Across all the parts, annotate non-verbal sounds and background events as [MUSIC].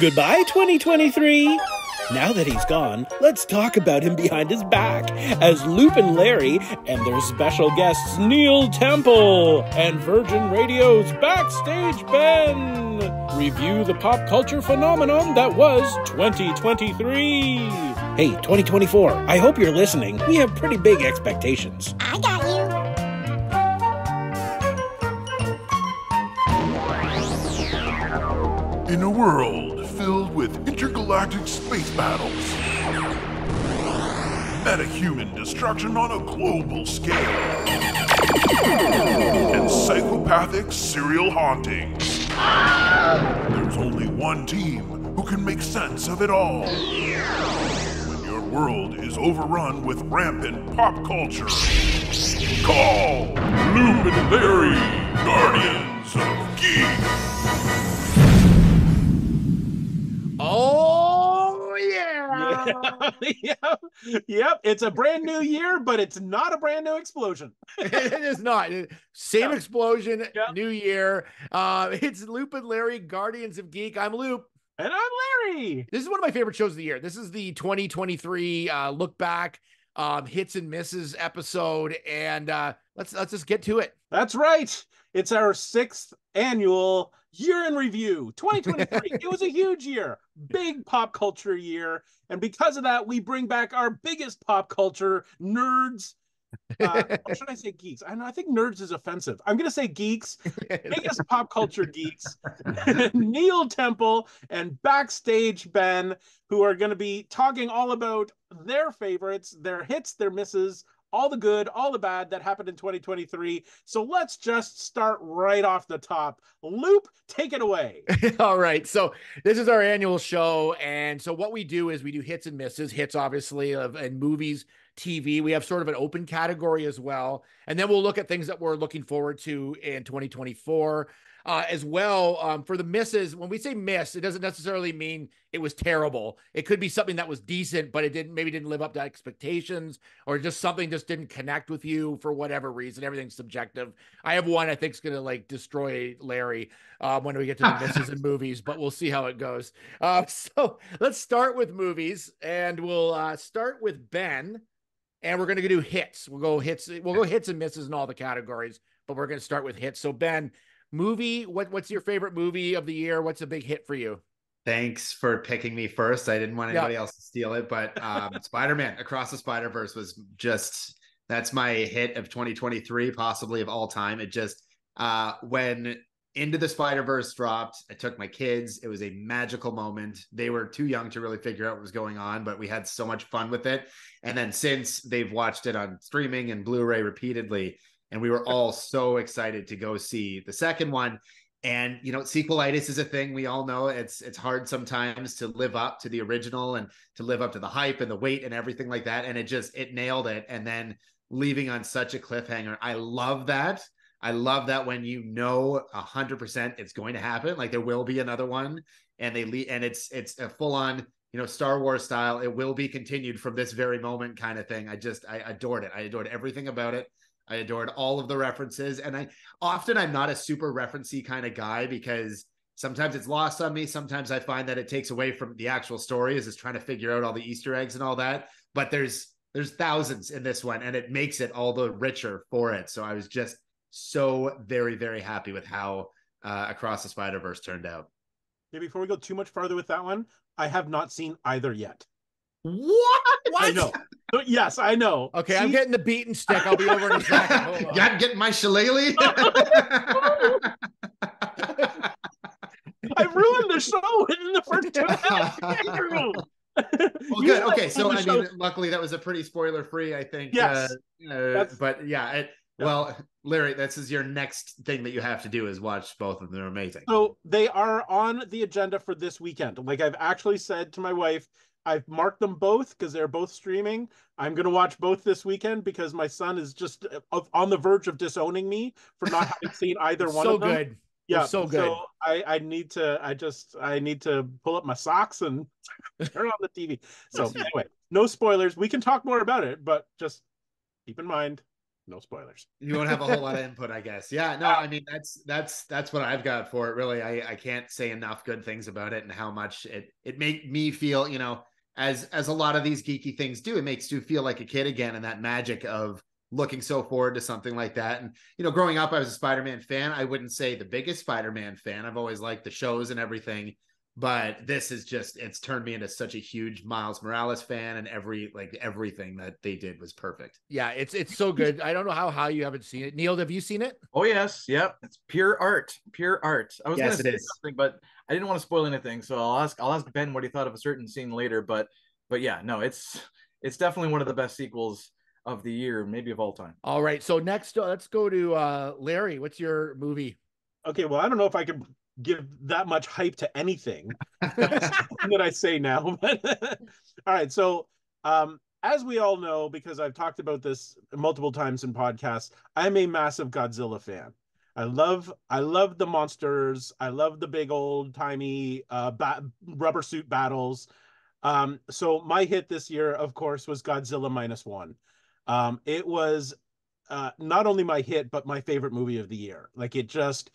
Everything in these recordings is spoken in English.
Goodbye, 2023. Now that he's gone, let's talk about him behind his back as Loop and Larry and their special guests Neil Temple and Virgin Radio's Backstage Ben review the pop culture phenomenon that was 2023. Hey, 2024, I hope you're listening. We have pretty big expectations. I got you. In a world filled with intergalactic space battles, metahuman destruction on a global scale, and psychopathic serial hauntings, there's only one team who can make sense of it all. When your world is overrun with rampant pop culture, call Larry, Guardians of Geek. Oh yeah. [LAUGHS] yep. Yep. It's a brand new year, but it's not a brand new explosion. [LAUGHS] it is not. Same explosion, Yeah. new year. Uh, [LAUGHS] it's Loop and Larry, Guardians of Geek. I'm Loop. And I'm Larry. This is one of my favorite shows of the year. This is the 2023 uh, look back, um, hits and misses episode, and uh, let's let's just get to it. That's right. It's our sixth annual year in review 2023. it was a huge year, big pop culture year. And because of that, we bring back our biggest pop culture nerds. Uh, [LAUGHS] or should I say geeks? I know I think nerds is offensive. I'm gonna say geeks, biggest pop culture geeks, [LAUGHS] Neil Temple and Backstage Ben, who are going to be talking all about their favorites, their hits, their misses, all the good, all the bad that happened in 2023. So let's just start right off the top. Loop, take it away. [LAUGHS] All right. So this is our annual show. And so what we do is we do hits and misses, hits obviously of and movies, TV. We have sort of an open category as well. And then we'll look at things that we're looking forward to in 2024. Uh, as well, um, for the misses, when we say miss, it doesn't necessarily mean it was terrible. It could be something that was decent, but it didn't maybe didn't live up to expectations, or just something just didn't connect with you for whatever reason. Everything's subjective. I have one I think is gonna like destroy Larry um, when we get to the misses [LAUGHS] and movies, but we'll see how it goes. Uh, [LAUGHS] so let's start with movies, and we'll uh, start with Ben, and we're gonna do hits. We'll go hits. We'll go hits and misses in all the categories, but we're gonna start with hits. So Ben, movie. What what's your favorite movie of the year? What's a big hit for you? Thanks for picking me first. I didn't want Yeah. anybody else to steal it, but um, [LAUGHS] Spider-Man Across the Spider-Verse was just that's my hit of 2023, possibly of all time. It just uh, when Into the Spider-Verse dropped, I took my kids. It was a magical moment. They were too young to really figure out what was going on, but we had so much fun with it. And then since they've watched it on streaming and Blu-ray repeatedly, and we were all so excited to go see the second one. And you know sequelitis is a thing we all know. It's it's hard sometimes to live up to the original and to live up to the hype and the weight and everything like that. And it just it nailed it. And then leaving on such a cliffhanger. I love that. I love that when you know 100% it's going to happen like there will be another one and they leave and it's it's a full on you know star wars style. It will be continued from this very moment kind of thing. I just i adored it. I adored everything about it I adored all of the references. And I often I'm not a super referencey kind of guy because sometimes it's lost on me. Sometimes I find that it takes away from the actual story as it's trying to figure out all the Easter eggs and all that. But there's there's thousands in this one and it makes it all the richer for it. So I was just so very, very happy with how uh, Across the Spider Verse turned out. Yeah, before we go too much farther with that one, I have not seen either yet. What? I know. Yes, I know. Okay, I'm getting the beating stick. I'll be over in a second. [LAUGHS] Hold on. yeah, I'm getting my shillelagh. [LAUGHS] [LAUGHS] I ruined the show in the first two minutes. Well, good. Okay, so I mean, luckily that was a pretty spoiler free. I think. Yes. Uh, uh, but yeah, it, Yeah. well, Larry, this is your next thing that you have to do is watch both of them. They're amazing. So they are on the agenda for this weekend. Like I've actually said to my wife, I've marked them both because they're both streaming. I'm going to watch both this weekend because my son is just uh, on the verge of disowning me for not [LAUGHS] having seen either one so of them. good. Yeah, so good. So I, I need to. I just I need to pull up my socks and [LAUGHS] turn on the TV. So anyway, no spoilers. We can talk more about it, but just keep in mind no spoilers. You won't have a whole lot of input, I guess. Yeah, no, I mean that's that's that's what I've got for it. Really, I I can't say enough good things about it and how much it it made me feel. You know, as as a lot of these geeky things do, it makes you feel like a kid again, and that magic of looking so forward to something like that. And you know, growing up, I was a Spider-Man fan. I wouldn't say the biggest Spider-Man fan. I've always liked the shows and everything but this is just it's turned me into such a huge Miles Morales fan and every like everything that they did was perfect. Yeah, it's it's so good. I don't know how how you haven't seen it. Neil, have you seen it? Oh yes, yep. It's pure art. Pure art. I was Yes, gonna say is. something, but I didn't want to spoil anything, so I'll ask I'll ask Ben what he thought of a certain scene later. But but yeah, no, it's it's definitely one of the best sequels of the year, maybe of all time. All right. So next uh, let's go to uh Larry. What's your movie? Okay, well, I don't know if I can give that much hype to anything [LAUGHS] that I say now. [LAUGHS] All right, so um, as we all know, because I've talked about this multiple times in podcasts, I'm a massive Godzilla fan. I love I love the monsters. I love the big old timey uh, rubber suit battles. Um, so my hit this year, of course, was Godzilla minus one. Um, it was uh, not only my hit, but my favorite movie of the year. Like it just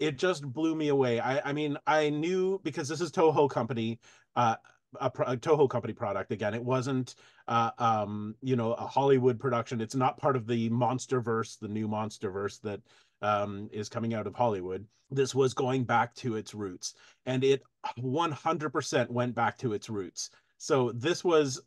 it just blew me away. I, I mean, I knew because this is Toho Company, uh, a, a Toho Company product. Again, it wasn't, uh, um, you know, a Hollywood production. It's not part of the MonsterVerse, the new MonsterVerse that um, is coming out of Hollywood. This was going back to its roots, and it 100% went back to its roots. So this was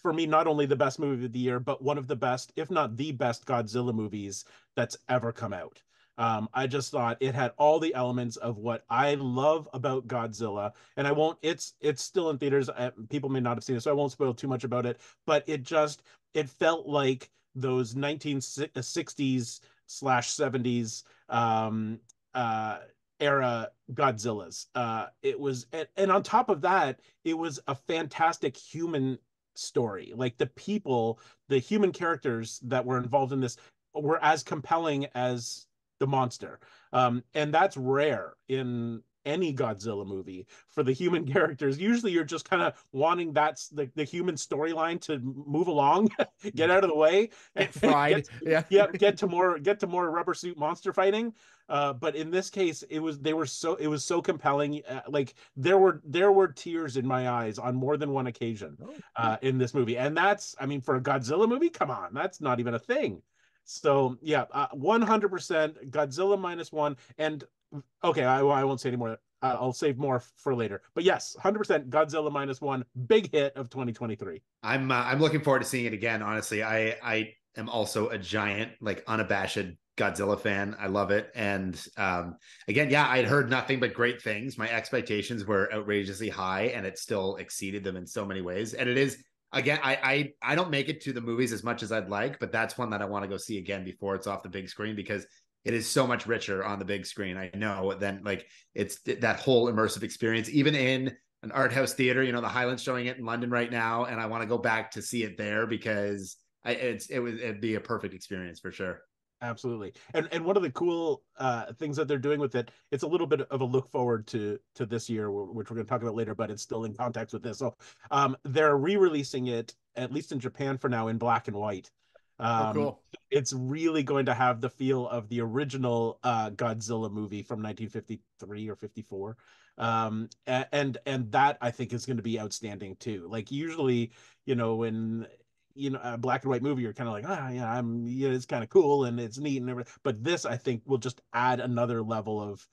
for me not only the best movie of the year, but one of the best, if not the best, Godzilla movies that's ever come out. Um, I just thought it had all the elements of what I love about Godzilla, and I won't. It's it's still in theaters. Uh, people may not have seen it, so I won't spoil too much about it. But it just it felt like those 1960s slash 70s um, uh, era Godzillas. Uh, it was, and, and on top of that, it was a fantastic human story. Like the people, the human characters that were involved in this were as compelling as the monster. Um, and that's rare in any Godzilla movie for the human [LAUGHS] characters. Usually you're just kind of wanting that's the, the human storyline to move along, [LAUGHS] get out of the way, [LAUGHS] Get fried. get, yeah. yep, get to more get to more rubber suit monster fighting. Uh, but in this case, it was they were so it was so compelling. Uh, like there were there were tears in my eyes on more than one occasion uh, in this movie, and that's I mean for a Godzilla movie, come on, that's not even a thing. So yeah, uh, one hundred percent Godzilla minus one, and okay, I, I won't say anymore. Uh, I'll save more for later. But yes, hundred percent Godzilla minus one, big hit of twenty twenty three. I'm uh, I'm looking forward to seeing it again. Honestly, I I am also a giant like unabashed Godzilla fan. I love it. And um, again, yeah, I'd heard nothing but great things. My expectations were outrageously high, and it still exceeded them in so many ways. And it is again, I I I don't make it to the movies as much as I'd like, but that's one that I want to go see again before it's off the big screen because it is so much richer on the big screen. I know than like it's that whole immersive experience, even in an art house theater. You know, the Hyland's showing it in London right now, and I want to go back to see it there because I, it's it would it'd be a perfect experience for sure. Absolutely. And and one of the cool uh, things that they're doing with it, it's a little bit of a look forward to to this year, which we're going to talk about later, but it's still in context with this. So um, they're re-releasing it at least in Japan for now in black and white. Oh, Um, cool. It's really going to have the feel of the original uh, Godzilla movie from 1953 or 54. Um, and and that I think is going to be outstanding too. Like usually, you know, when you know a black and white movie you're kind of like ah yeah i'm yeah it's kind of cool and it's neat and everything but this i think will just add another level of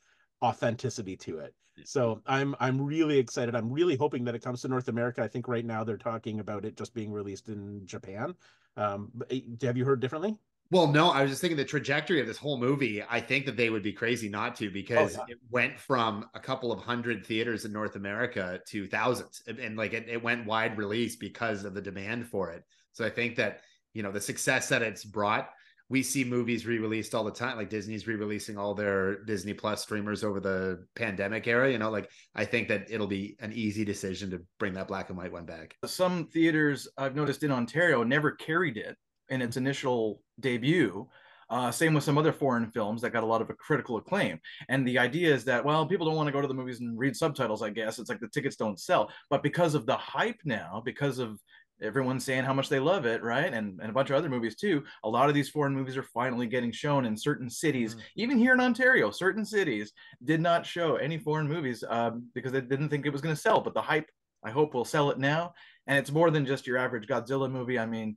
authenticity to it so i'm i'm really excited i'm really hoping that it comes to north america i think right now they're talking about it just being released in japan um eh, have you heard differently Well, no, I was just thinking the trajectory of this whole movie. I think that they would be crazy not to because yeah. it went from a couple of hundred theaters in North America to thousands, and, and, like it, it went wide release because of the demand for it. So I think that you know the success that it's brought. We see movies re-released all the time, like Disney's re-releasing all their Disney Plus streamers over the pandemic era. You know, like I think that it'll be an easy decision to bring that black and white one back. Some theaters I've noticed in Ontario never carried it in its initial debut. Uh, same with some other foreign films that got a lot of critical acclaim. And the idea is that, well, people don't want to go to the movies and read subtitles, I guess. It's like the tickets don't sell. But because of the hype now, because of everyone's saying how much they love it, right? And, and a bunch of other movies too. A lot of these foreign movies are finally getting shown in certain cities, Mm. even here in Ontario. Certain cities did not show any foreign movies um, because they didn't think it was going to sell. But the hype, I hope, will sell it now. And it's more than just your average Godzilla movie. I mean,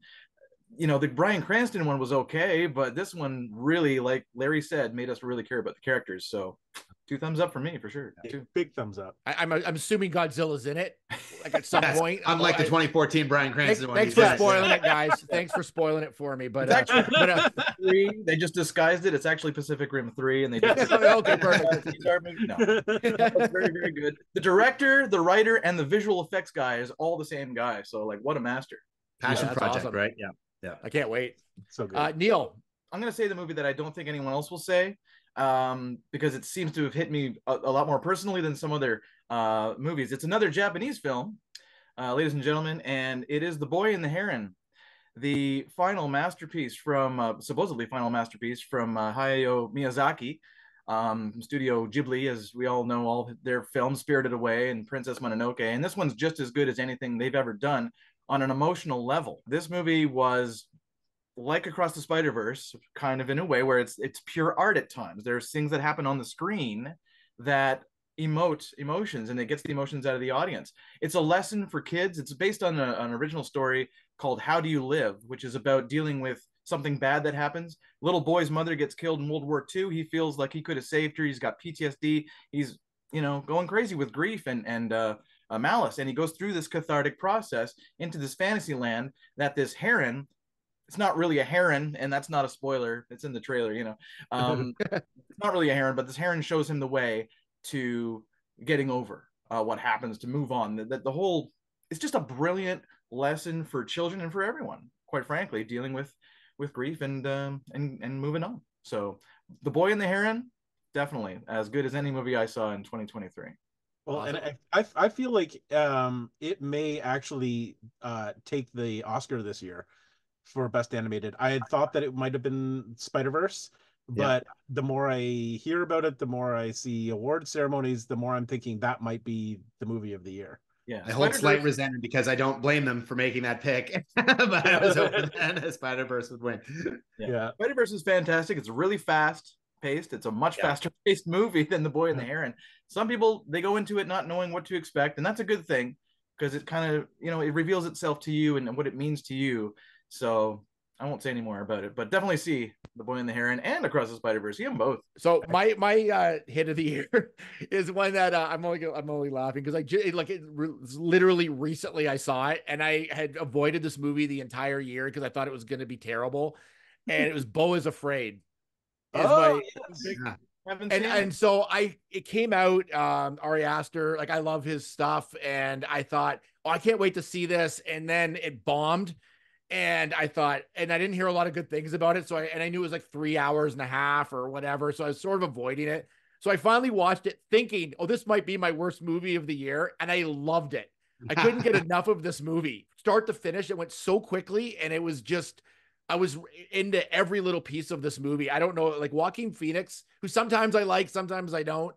you know, the Bryan Cranston one was okay, but this one really, like Larry said, made us really care about the characters. So, two thumbs up for me for sure. Two. Big thumbs up. I, I'm I'm assuming Godzilla's in it, like at some point. Unlike the 2014 Bryan Thanks, Cranston one. thanks for spoiling it, [LAUGHS] guys. Thanks for spoiling it for me. But, uh, actually but uh, [LAUGHS] three. They just disguised it. It's actually Pacific Rim three, and they just [LAUGHS] okay, perfect. No, that's very very good. The director, the writer, and the visual effects guy is all the same guy. So like, what a master! Passion Yeah, project, awesome. right? Yeah, yeah. I can't wait. so good. Uh, Neil, I'm gonna say the movie that I don't think anyone else will say, um, because it seems to have hit me a, a lot more personally than some other uh, movies. It's another Japanese film, uh, ladies and gentlemen, and it is The Boy and the Heron, the final masterpiece from uh, supposedly final masterpiece from uh, Hayao Miyazaki. Um, Studio Ghibli, as we all know, all their films, Spirited Away and Princess Mononoke, and this one's just as good as anything they've ever done on an emotional level. This movie was like across the spider verse kind of in a way where it's it's pure art at times. There's things that happen on the screen that emote emotions and it gets the emotions out of the audience. It's a lesson for kids. It's based on a, an original story called how do you live which is about dealing with something bad that happens. Little boy's mother gets killed in world war ii he feels like he could have saved her. He's got ptsd he's you know going crazy with grief and and uh, uh, malice. And he goes through this cathartic process into this fantasy land that this heron it's not really a heron, and that's not a spoiler. It's in the trailer, you know. [LAUGHS] Um, it's not really a heron, but this heron shows him the way to getting over uh, what happens to move on. That the, the whole it's just a brilliant lesson for children and for everyone. Quite frankly, dealing with with grief and um, and and moving on. So, the boy and the heron, definitely as good as any movie I saw in 2023. Well, and Awesome. I, I I feel like um it may actually uh take the Oscar this year for best animated. I had thought that it might have been Spider Verse, but the more I hear about it, the more I see award ceremonies, the more I'm thinking that might be the movie of the year. Yeah, I hold slight resentment because I don't blame them for making that pick, [LAUGHS] but I was hoping [LAUGHS] that Spider Verse would win. Yeah. Yeah. Spider Verse is fantastic. It's really fast paced. It's a much Yeah. faster [LAUGHS] paced movie than The Boy and the Yeah. Heron. Some people they go into it not knowing what to expect, and that's a good thing because it kind of you know it reveals itself to you and what it means to you. So I won't say any more about it, but definitely see The Boy and the Heron and Across the Spider Verse. See them both. So my my uh, hit of the year [LAUGHS] is one that uh, I'm only I'm only laughing because I like it re- literally recently I saw it and I had avoided this movie the entire year because I thought it was going to be terrible, and it was Beau is Afraid. Is Oh, my- yes. Yeah. And it. and so I it came out um Ari Aster like I love his stuff and I thought oh I can't wait to see this and then it bombed and I thought and I didn't hear a lot of good things about it. So I and I knew it was like 3 hours and a half or whatever. So I was sort of avoiding it. So I finally watched it thinking oh this might be my worst movie of the year. And I loved it. I couldn't get [LAUGHS] enough of this movie. Start to finish it went so quickly and it was just I was into every little piece of this movie. I don't know, like Joaquin Phoenix, who sometimes I like, sometimes I don't,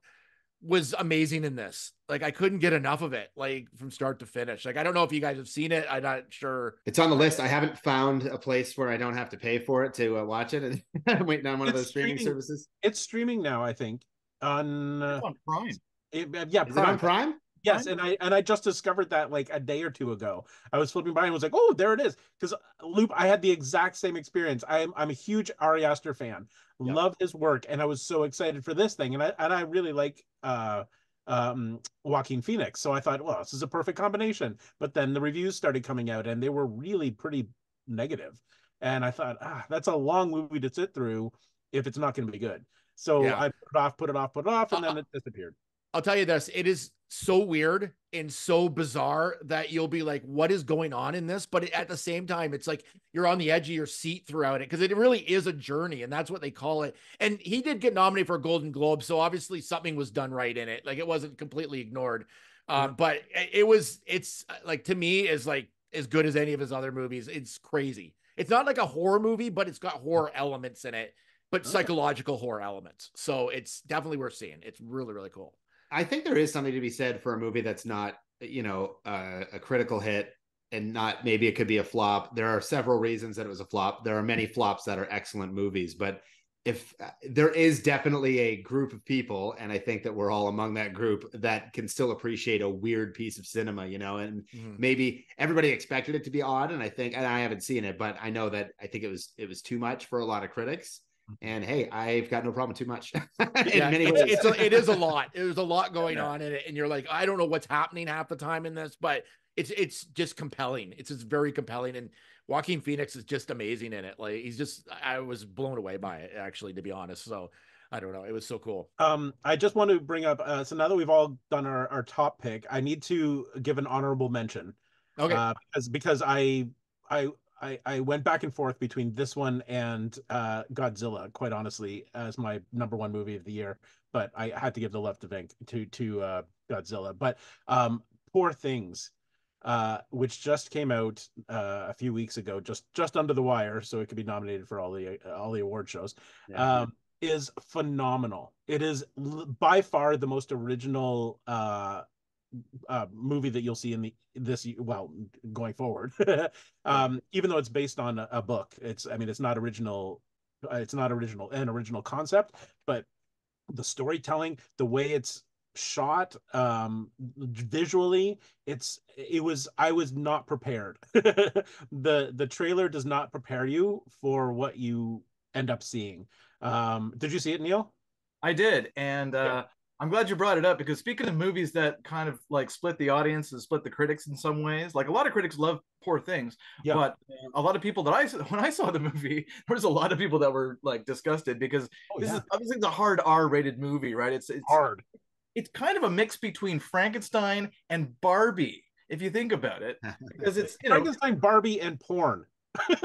was amazing in this. Like I couldn't get enough of it, like from start to finish. Like I don't know if you guys have seen it. I'm not sure. It's on the list. I haven't found a place where I don't have to pay for it to uh, watch it, [LAUGHS] and I'm waiting on one of those streaming streaming. services. It's streaming now, I think. On uh, on Prime. it- uh, yeah, Is it on Prime. Prime? Yes, and I and I just discovered that like a day or two ago. I was flipping by and was like, "Oh, there it is." Because Loop, I had the exact same experience. I'm I'm a huge Ari Aster fan. Yeah. Love his work, and I was so excited for this thing. And I and I really like uh um Joaquin Phoenix. So I thought, well, this is a perfect combination. But then the reviews started coming out, and they were really pretty negative. And I thought, ah, that's a long movie to sit through if it's not going to be good. So Yeah. I put it off, put it off, put it off, and then it disappeared. I'll tell you this: it is so weird and so bizarre that you'll be like, "What is going on in this?" But at the same time, it's like you're on the edge of your seat throughout it because it really is a journey, and that's what they call it. And he did get nominated for a Golden Globe, so obviously something was done right in it. Like it wasn't completely ignored. Um, but it was. It's uh, like to me is like as good as any of his other movies. It's crazy. It's not like a horror movie, but it's got horror elements in it, but psychological horror elements. So it's definitely worth seeing. It's really really cool. I think there is something to be said for a movie that's not, you know, uh, a critical hit and not maybe it could be a flop. There are several reasons that it was a flop. There are many flops that are excellent movies, but if uh, there is definitely a group of people, and I think that we're all among that group that can still appreciate a weird piece of cinema, you know, and mm-hmm. maybe everybody expected it to be odd, and I think, and I haven't seen it, but I know that I think it was it was too much for a lot of critics. And hey, I've got no problem too much. [LAUGHS] yeah, it's, it's a, it is a lot. There's a lot [LAUGHS] going yeah. on in it, and you're like, I don't know what's happening half the time in this, but it's it's just compelling. It's just very compelling, and Joaquin Phoenix is just amazing in it. Like he's just, I was blown away by it actually, to be honest. So I don't know, it was so cool. Um, I just want to bring up. Uh, so now that we've all done our, our top pick, I need to give an honorable mention. Okay. Uh, because because I I I, I went back and forth between this one and uh, Godzilla, quite honestly, as my number one movie of the year. But I had to give the left of ink to to uh, Godzilla. But um, Poor Things uh, which just came out uh, a few weeks ago, just just under the wire, so it could be nominated for all the uh, all the award shows. Yeah. Um, is phenomenal. It is by far the most original uh, uh, movie that you'll see in the this well going forward. [LAUGHS] um, even though it's based on a, a, book, it's I mean it's not original. It's not original an original concept, but the storytelling, the way it's shot um visually it's it was i was not prepared [LAUGHS] the the trailer does not prepare you for what you end up seeing um did you see it neil i did and uh yeah. I'm glad you brought it up because speaking of movies that kind of like split the audience and split the critics in some ways like a lot of critics love poor things yeah. but a lot of people that i [LAUGHS] when i saw the movie there was a lot of people that were like disgusted because oh, this yeah. is obviously the hard r rated movie right it's it's hard it's kind of a mix between Frankenstein and Barbie, if you think about it, [LAUGHS] because it's you know, Frankenstein, Barbie, and porn.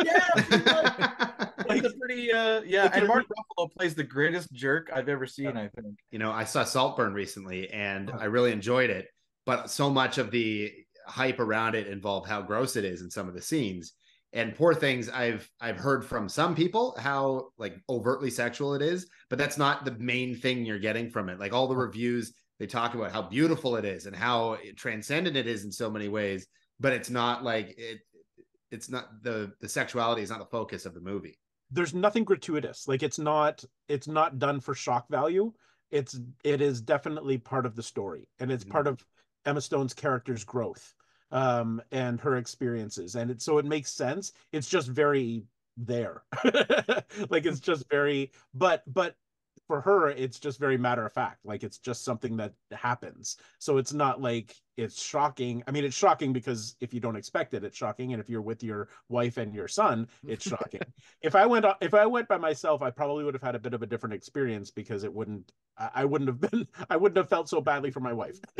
yeah, it's a pretty uh, yeah. And Mark Ruffalo plays the greatest jerk I've ever seen. I think. You know, I saw Saltburn recently, and I really enjoyed it. But so much of the hype around it involved how gross it is in some of the scenes and poor things i've i've heard from some people how like overtly sexual it is but that's not the main thing you're getting from it like all the reviews they talk about how beautiful it is and how transcendent it is in so many ways but it's not like it it's not the the sexuality is not the focus of the movie there's nothing gratuitous. Like it's not it's not done for shock value. It's it is definitely part of the story and it's mm-hmm. part of emma stone's character's growth um and her experiences and it so it makes sense. It's just very there. [LAUGHS] Like it's just very but but for her it's just very matter of fact. Like it's just something that happens. So it's not like it's shocking i mean it's shocking because if you don't expect it it's shocking and if you're with your wife and your son it's [LAUGHS] shocking if i went if i went by myself i probably would have had a bit of a different experience because it wouldn't i wouldn't have been [LAUGHS] i wouldn't have felt so badly for my wife [LAUGHS]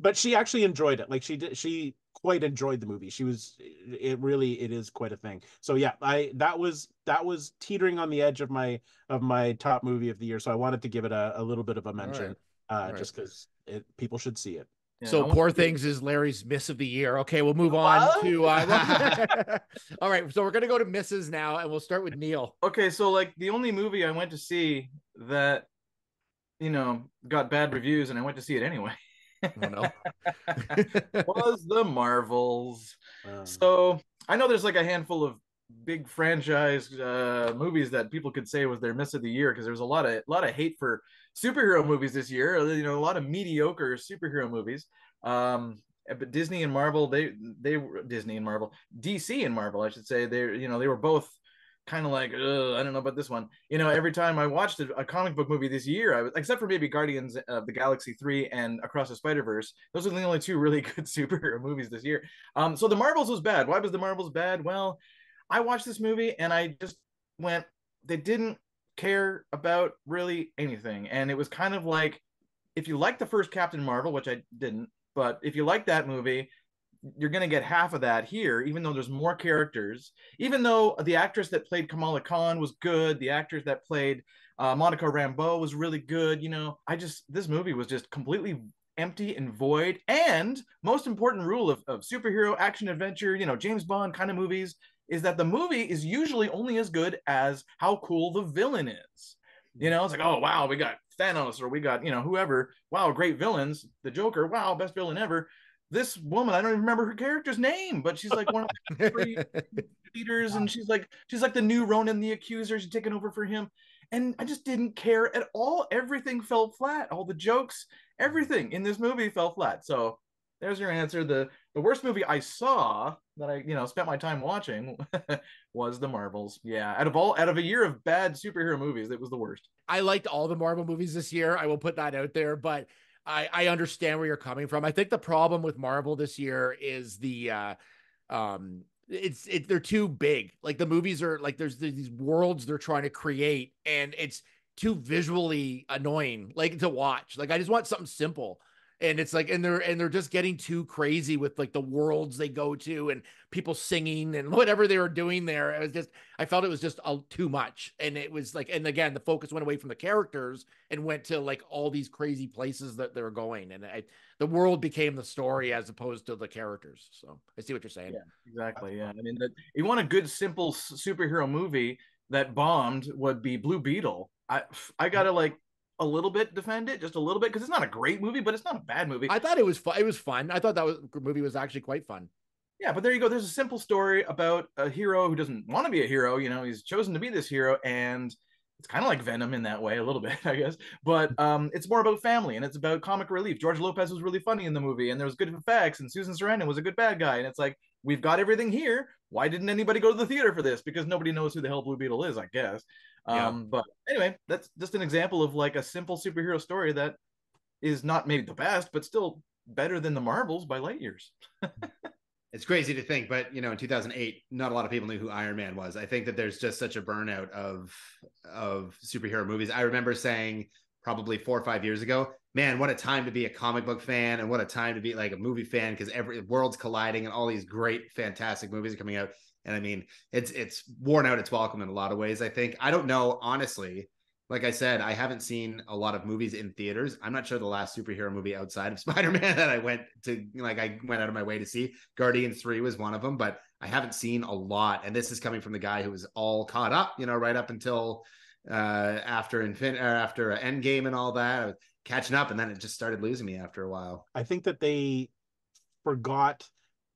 but she actually enjoyed it like she did she quite enjoyed the movie. She was it really it is quite a thing. So yeah, I that was that was teetering on the edge of my of my top movie of the year. So I wanted to give it a, a little bit of a mention right. uh right. just because it people should see it. Yeah, so poor things is Larry's miss of the year. Okay, we'll move on what? to uh [LAUGHS] [LAUGHS] all right. So we're gonna go to misses now and we'll start with Neil. Okay, so like the only movie I went to see that you know got bad reviews and I went to see it anyway Oh, no. [LAUGHS] was the Marvels. Um, so I know there's like a handful of big franchise uh, movies that people could say was their miss of the year because there's a lot of a lot of hate for superhero movies this year. You know, a lot of mediocre superhero movies. Um, but Disney and Marvel, they they were Disney and Marvel, DC and Marvel, I should say. They you know they were both kind of like, I don't know about this one. You know, every time I watched a, a, comic book movie this year, I was except for maybe Guardians of the Galaxy three and Across the Spider Verse. Those are the only two really [LAUGHS] good superhero movies this year. Um, so the Marvels was bad. Why was the Marvels bad? Well, I watched this movie and I just went. They didn't care about really anything, and it was kind of like if you like the first Captain Marvel, which I didn't, but if you like that movie, you're going to get half of that here, even though there's more characters. Even though the actress that played Kamala Khan was good, the actress that played uh, Monica Rambeau was really good. You know, I just this movie was just completely empty and void. And most important rule of, of superhero action adventure, you know, James Bond kind of movies is that the movie is usually only as good as how cool the villain is. You know, it's like, oh wow, we got Thanos or we got you know whoever. Wow, great villains. The Joker, wow, best villain ever this woman, I don't even remember her character's name, but she's like one of the [LAUGHS] three leaders, and she's like she's like the new Ronan the Accuser. She's taking over for him, and I just didn't care at all. Everything fell flat. All the jokes, everything in this movie fell flat. So there's your answer. The the worst movie I saw that I you know spent my time watching [LAUGHS] was the Marvels. Yeah, out of all out of a year of bad superhero movies, it was the worst. I liked all the Marvel movies this year. I will put that out there, but I I understand where you're coming from. I think the problem with Marvel this year is the uh um it's it they're too big. Like the movies are like there's these worlds they're trying to create and it's too visually annoying like to watch. Like I just want something simple and it's like and they're and they're just getting too crazy with like the worlds they go to and people singing and [LAUGHS] whatever they were doing there. It was just i felt it was just a, too much. And it was like and again the focus went away from the characters and went to like all these crazy places that they were going. And I, the world became the story as opposed to the characters. So i see what you're saying. Yeah exactly. Yeah. I mean that you want a good simple superhero movie that bombed would be blue beetle. I i mm-hmm. gotta like a little bit defend it, just a little bit, because it's not a great movie, but it's not a bad movie. I thought it was fun. It was fun. I thought that was, movie was actually quite fun. Yeah, but there you go. There's a simple story about a hero who doesn't want to be a hero. You know, he's chosen to be this hero, and it's kind of like Venom in that way, a little [LAUGHS] bit, I guess. But [LAUGHS] um, it's more about family and it's about comic relief. George Lopez was really funny in the movie, and there was good effects, and Susan Sarandon was a good bad guy. And it's like we've got everything here. Why didn't anybody go to the theater for this? Because nobody knows who the hell Blue Beetle is, I guess. Yeah. Um, but anyway, that's just an example of like a simple superhero story that is not maybe the best, but still better than the Marvels by light years. [LAUGHS] it's crazy to think, but you know, in 2008, not a lot of people knew who Iron Man was. I think that there's just such a burnout of of superhero movies. I remember saying probably four or five years ago, man, what a time to be a comic book fan and what a time to be like a movie fan because every world's colliding and all these great, fantastic movies are coming out. And I mean, it's it's worn out its welcome in a lot of ways. I think I don't know honestly. Like I said, I haven't seen a lot of movies in theaters. I'm not sure the last superhero movie outside of [LAUGHS] Spider-Man that I went to, like I went out of my way to see. Guardian Three was one of them, but I haven't seen a lot. And this is coming from the guy who was all caught up, you know, right up until uh after Infin after Endgame and all that. Catching up, and then it just started losing me after a while. I think that they forgot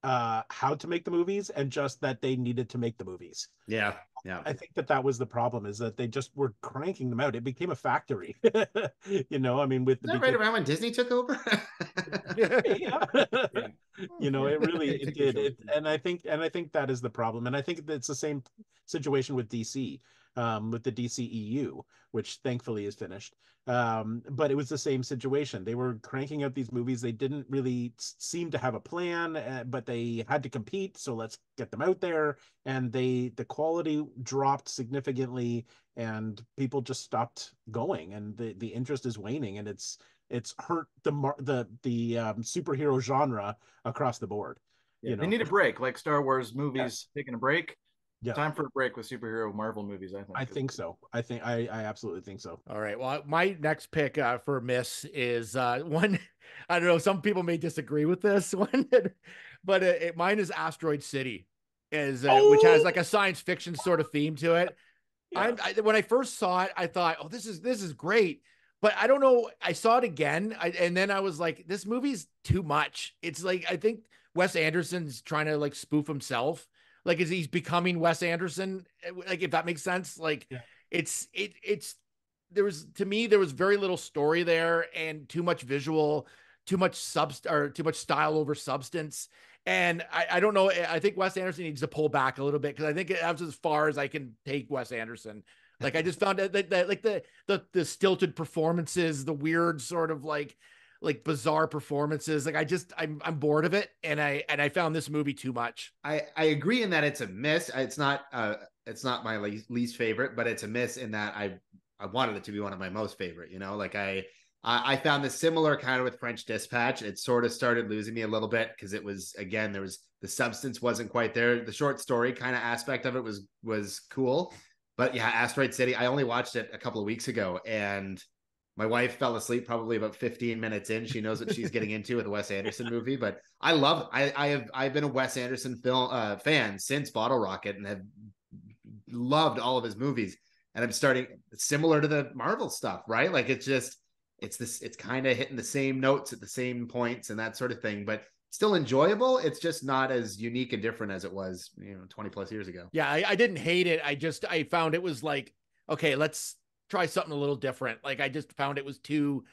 uh how to make the movies and just that they needed to make the movies. Yeah yeah. I think that that was the problem is that they just were cranking them out. It became a factory [LAUGHS] you know i mean with the right around when disney took over? [LAUGHS] Yeah. [LAUGHS] you know it really it did. it, and i think and i think that is the problem. And i think that it's the same situation with dc um, with the DCEU, which thankfully is finished. Um, but it was the same situation. They were cranking out these movies. They didn't really seem to have a plan, uh, but they had to compete. So let's get them out there. And they the quality dropped significantly, and people just stopped going, and the the interest is waning, and it's it's hurt the the the um, superhero genre across the board. Yeah, you know? They need a break, like Star Wars movies taking a break yeah. Time for a break with superhero Marvel movies, I think. I think so. I think I, I absolutely think so. All right. Well, my next pick uh, for Miss is uh, [LAUGHS] one. I don't know. Some people may disagree with this [LAUGHS] one, but it, it, mine is Asteroid City, is uh, oh! which has like a science fiction sort of theme to it. [LAUGHS] Yeah. I, I, when I first saw it, I thought, oh, this is this is great. But I don't know. I saw it again, I, and then I was like, this movie's too much. It's like I think Wes Anderson's trying to like spoof himself like is he's becoming Wes Anderson eh, like if that makes sense like yeah. it's it it's there was to me there was very little story there and too much visual too much subst or too much style over substance and I, I don't know I think Wes Anderson needs to pull back a little bit because I think that's as far as I can take Wes Anderson like I just found that, that, that like the the the stilted performances the weird sort of like like bizarre performances. Like I just I'm I'm bored of it, and I and I found this movie too much. I I agree in that it's a miss. It's not uh it's not my least, least favorite, but it's a miss in that I I wanted it to be one of my most favorite. You know, like I I, I found this similar kind of with French Dispatch. It sort of started losing me a little bit because it was again there was the substance wasn't quite there. The short story kind of aspect of it was was cool, but yeah, Asteroid City. I only watched it a couple of weeks ago and my wife fell asleep probably about 15 minutes in. She knows what she's getting into with a Wes Anderson [LAUGHS] movie, but I love I I have I've been a Wes Anderson film uh, fan since Bottle Rocket and have loved all of his movies. And I'm starting similar to the Marvel stuff, right? Like it's just it's this it's kind of hitting the same notes at the same points and that sort of thing. But still enjoyable. It's just not as unique and different as it was, you know, 20 plus years ago. Yeah, I, I didn't hate it. I just I found it was like, okay, let's try something a little different. Like I just found it was too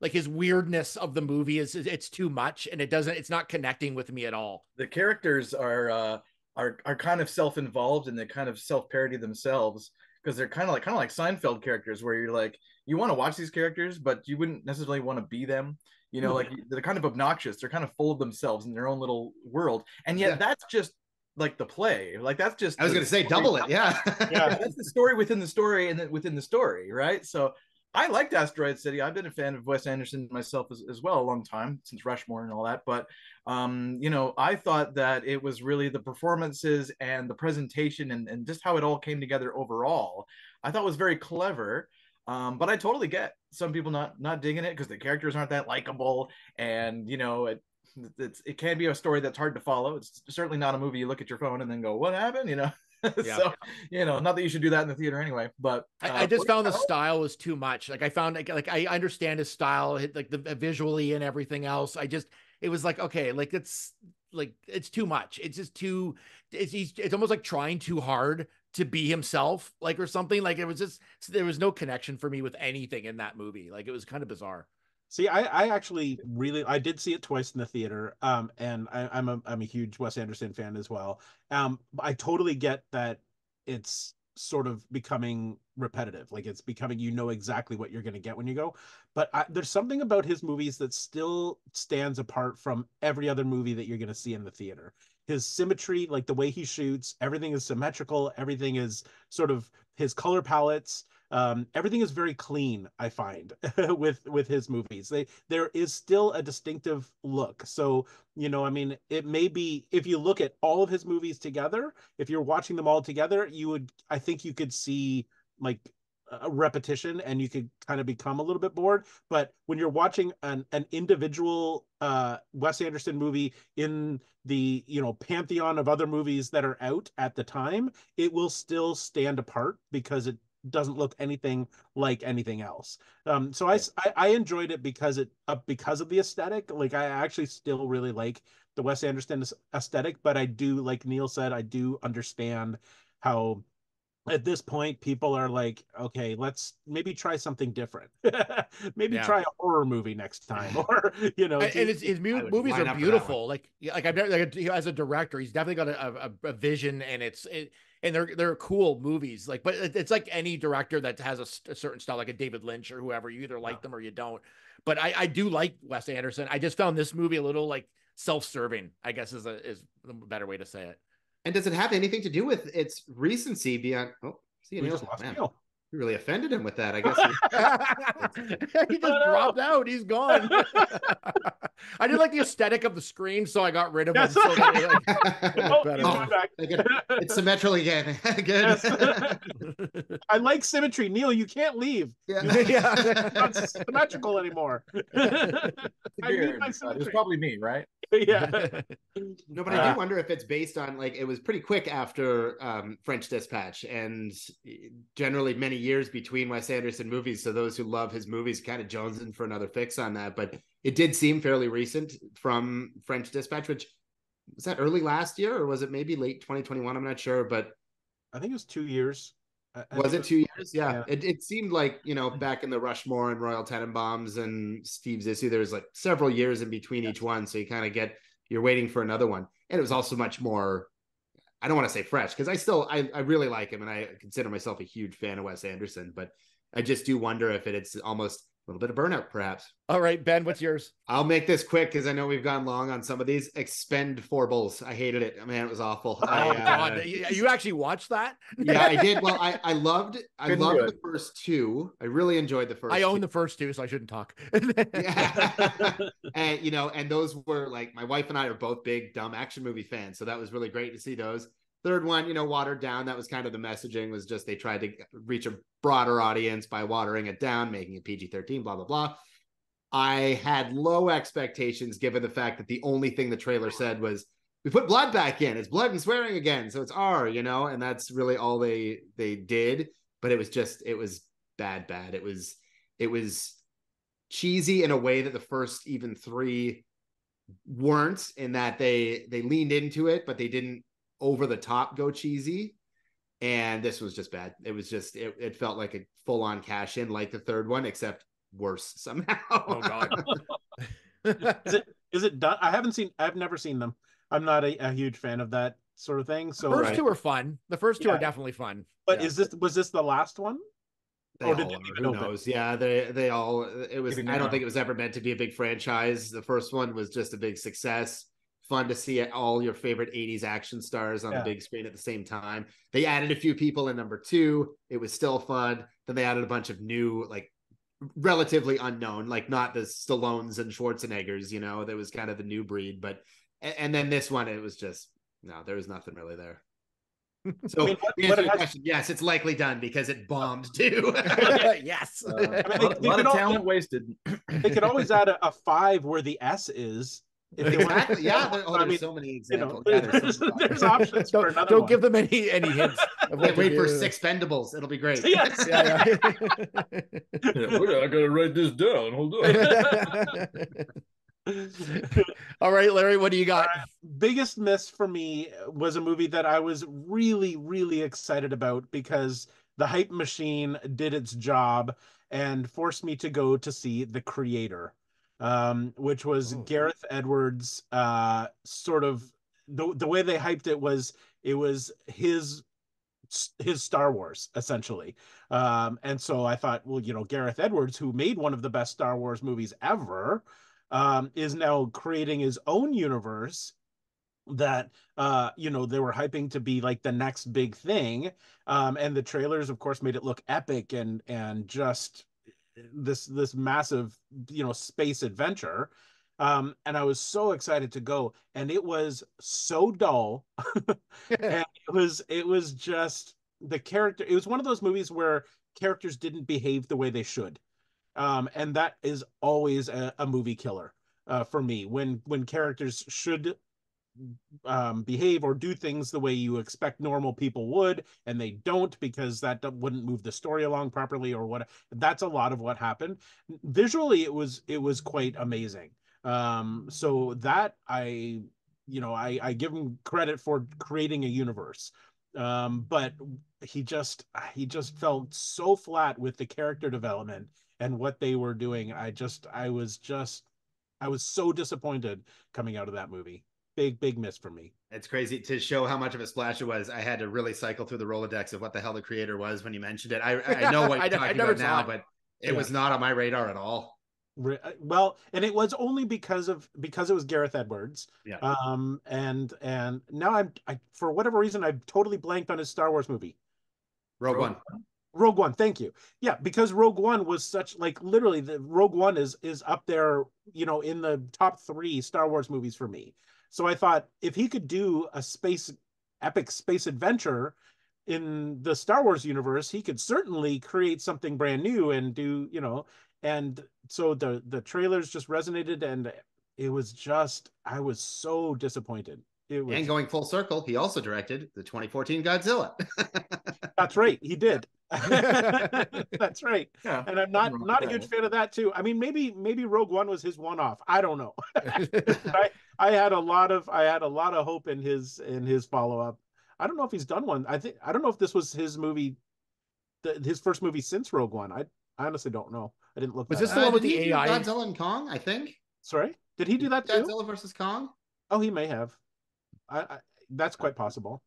like his weirdness of the movie is it's too much and it doesn't it's not connecting with me at all. The characters are uh are are kind of self-involved and they kind of self-parody themselves because they're kind of like kind of like Seinfeld characters where you're like you want to watch these characters but you wouldn't necessarily want to be them you know like they're kind of obnoxious they're kind of full of themselves in their own little world and yet Yeah. that's just like the play like that's just I was going to say double it. Yeah. Yeah. that's the story within the story and then within the story right so I liked Asteroid City. I've been a fan of Wes Anderson myself as, as well a long time since Rushmore and all that. But um, you know, I thought that it was really the performances and the presentation and, and just how it all came together overall. I thought was very clever. Um, but I totally get some people not not digging it because the characters aren't that likable, and you know it. It's, it can be a story that's hard to follow. It's certainly not a movie you look at your phone and then go, "What happened?" You know. [LAUGHS] Yeah. so you know, not that you should do that in the theater anyway. But I, uh, I just found the style was too much. Like I found like, like I understand his style, like the visually and everything else. I just it was like okay, like it's like it's too much. It's just too. It's he's, it's almost like trying too hard to be himself, like or something. Like it was just there was no connection for me with anything in that movie. Like it was kind of bizarre. See, I, I actually really I did see it twice in the theater. Um, and I, I'm a I'm a huge Wes Anderson fan as well. Um, I totally get that it's sort of becoming repetitive. Like it's becoming you know exactly what you're going to get when you go. But I, there's something about his movies that still stands apart from every other movie that you're going to see in the theater. His symmetry, like the way he shoots, everything is symmetrical. Everything is sort of his color palettes um, everything is very clean i find [LAUGHS] with with his movies. They there is still a distinctive look. So you know i mean it may be if you look at all of his movies together if you're watching them all together you would i think you could see like a repetition and you could kind of become a little bit bored. But when you're watching an, an individual uh wes anderson movie in the you know pantheon of other movies that are out at the time it will still stand apart because it doesn't look anything like anything else. Um, so I, I, I enjoyed it because it uh, because of the aesthetic. Like I actually still really like the Wes Anderson aesthetic, but I do, like Neil said, I do understand how at this point people are like, okay, let's maybe try something different. [LAUGHS] maybe Yeah. try a horror movie next time, [LAUGHS] or you know, and, and his, his mu- movies are up for that beautiful. Like, like I've never, like as a director, he's definitely got a, a, a vision, and it's it, and they're they're cool movies. Like, but it's like any director that has a certain style, like a David Lynch or whoever. You either like them or you don't. But I I do like Wes Anderson. I just found this movie a little like self-serving. I guess is a is the better way to say it. And does it have anything to do with its recency beyond? Oh, see, we Neil, lost man, Neil. You really offended him with that. I guess. [LAUGHS] [LAUGHS] he just Oh, no. dropped out. He's gone. [LAUGHS] I did like the aesthetic of the screen, so I got rid of him. So that it, like, Oh, better. he's coming back. Again, it's symmetrical again. Good. Yes. I like symmetry, Neil. You can't leave. yeah. It's not symmetrical anymore. I need my Uh, It probably me, right? yeah. No, but I Uh, do wonder if it's based on like it was pretty quick after um, French Dispatch, and generally many years between Wes Anderson movies. So those who love his movies kind of jonesing for another fix on that. But it did seem fairly recent from French Dispatch, which was that early last year or was it maybe late 2021? I'm not sure, but I think it was two years. I- I was it two years? Yeah. yeah. It, it seemed like, you know, back in the Rushmore and Royal Tenenbaums and Steve Zissou, there was like several years in between each one. So you kind of get, you're waiting for another one. And it was also much more, I don't want to say fresh because I still, I, I really like him and I consider myself a huge fan of Wes Anderson, but I just do wonder if it, it's almost a little bit of burnout, perhaps. All right, Ben, what's yours? I'll make this quick because I know we've gone long on some of these. Expend4bles. I hated it. Man, it was awful. Oh I, uh, God, you you actually watched that? yeah, I did. [LAUGHS] Well, I, I loved I Couldn't loved the first two. I really enjoyed the first. I own two. the first two, so I shouldn't talk. [LAUGHS] [LAUGHS] and you know, and those were like my wife and I are both big dumb action movie fans, so that was really great to see those. Third one, you know, watered down. That was kind of the messaging was just they tried to reach a broader audience by watering it down, making it PG thirteen, blah blah blah. I had low expectations given the fact that the only thing the trailer said was we put blood back in. It's blood and swearing again, so it's R, you know, and that's really all they they did. But it was just it was bad, bad. It was it was cheesy in a way that the first even three weren't in that they they leaned into it, but they didn't over the top go cheesy. And this was just bad. It was just it, it felt like a full on cash in, like the third one, except worse [LAUGHS] somehow. Oh God. [LAUGHS] is it is it done? I haven't seen. I've never seen them. I'm not a, a huge fan of that sort of thing. So, the first two are fun. The first two Yeah. are definitely fun. but yeah. is this was this the last one? They Or did all they are. leave Who knows? Yeah, they they all. It was. Maybe I don't now. think it was ever meant to be a big franchise. The first one was just a big success. Fun to see all your favorite '80s action stars on Yeah. the big screen at the same time. They added a few people in number two. It was still fun. Then they added a bunch of new, like relatively unknown, like not the Stallones and Schwarzeneggers. You know, that was kind of the new breed. But and, and then this one, it was just no, there was nothing really there. [LAUGHS] So I mean, what- to what answer has- question, yes, it's likely done because it bombed [LAUGHS] too. [LAUGHS] yes. Uh, I mean, a lot, they lot could of all- talent wasted. They could always add a, a five where the S is. If they want- exactly. Yeah. [LAUGHS] There, oh, I there's mean, so many you know, examples. Yeah, there's there's, some stuff. there's options for don't another don't one. give them any any hints. Of what Wait, wait for six Vendables. It'll be great. [LAUGHS] Yes. [LAUGHS] Yeah, yeah. I gotta write this down. Hold on. All right, Larry, what do you got? Uh, biggest miss for me was a movie that I was really, really excited about because the hype machine did its job and forced me to go to see The Creator, um, which was Oh. Gareth Edwards' uh, sort of the the way they hyped it was it was his his Star Wars essentially. Um, and so I thought, well, you know, Gareth Edwards, who made one of the best Star Wars movies ever, um, is now creating his own universe that uh you know they were hyping to be like the next big thing um and the trailers of course made it look epic and and just this this massive you know space adventure. Um and i was so excited to go and it was so dull. [LAUGHS] [LAUGHS] And it was it was just the character it was one of those movies where characters didn't behave the way they should. Um and that is always a, a movie killer uh for me. When when characters should um behave or do things the way you expect normal people would and they don't because that wouldn't move the story along properly or what that's a lot of what happened. Visually it was it was quite amazing. Um so that i you know i i give him credit for creating a universe. Um but he just he just felt so flat with the character development and what they were doing. I just i was just i was so disappointed coming out of that movie big big miss for me It's crazy to show how much of a splash it was. I had to really cycle through the Rolodex of what the hell the creator was when you mentioned it. I, I [LAUGHS] know what I you're I talking never about now, it. but it Yeah. was not on my radar at all. Uh, well and it was only because of because it was gareth edwards Yeah. um and and now i'm i for whatever reason i've totally blanked on his star wars movie Rogue Rogue One. rogue one thank you yeah because rogue one was such like literally the rogue one is is up there you know in the top three star wars movies for me so i thought if he could do a space epic space adventure in the Star Wars universe, he could certainly create something brand new and do, you know, and so the the trailers just resonated and it was just I was so disappointed. It was And going full circle, he also directed the 2014 Godzilla. [LAUGHS] that's right, he did. [LAUGHS] that's right. Yeah. And I'm not Nothing wrong not a with huge fan of that too. I mean, maybe maybe Rogue One was his one off. I don't know. [LAUGHS] [LAUGHS] I I had a lot of I had a lot of hope in his in his follow up. I don't know if he's done one. I think I don't know if this was his movie, the, his first movie since Rogue One. I I honestly don't know. I didn't look. Was that this up. the one with did the AI? Godzilla and Kong, I think. Sorry, did he do that too? Godzilla versus Kong. Oh, he may have. I, I that's quite possible.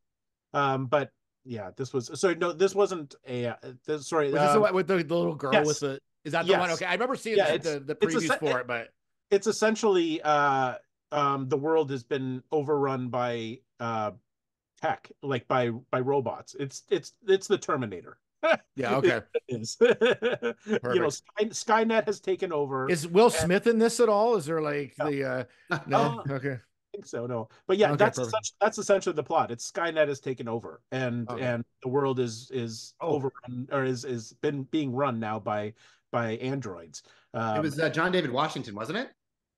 Um, but yeah, this was sorry. No, this wasn't a. Uh, this, sorry, Was this the um, with the, the little girl yes. with the? Is that the one? Okay, I remember seeing Yeah, the, the, previews for it, but it's essentially uh um the world has been overrun by uh tech like by by robots it's it's it's the terminator [LAUGHS] yeah, okay. it is [LAUGHS] you know Sky, skynet has taken over Is Will Smith in this at all? Is there like the uh [LAUGHS] no? Uh, okay. I think so no but yeah Okay, that's essentially, that's essentially the plot it's skynet has taken over and Okay. and the world is is Oh. overrun or is is been being run now by by androids um, it was uh, John David Washington, wasn't it?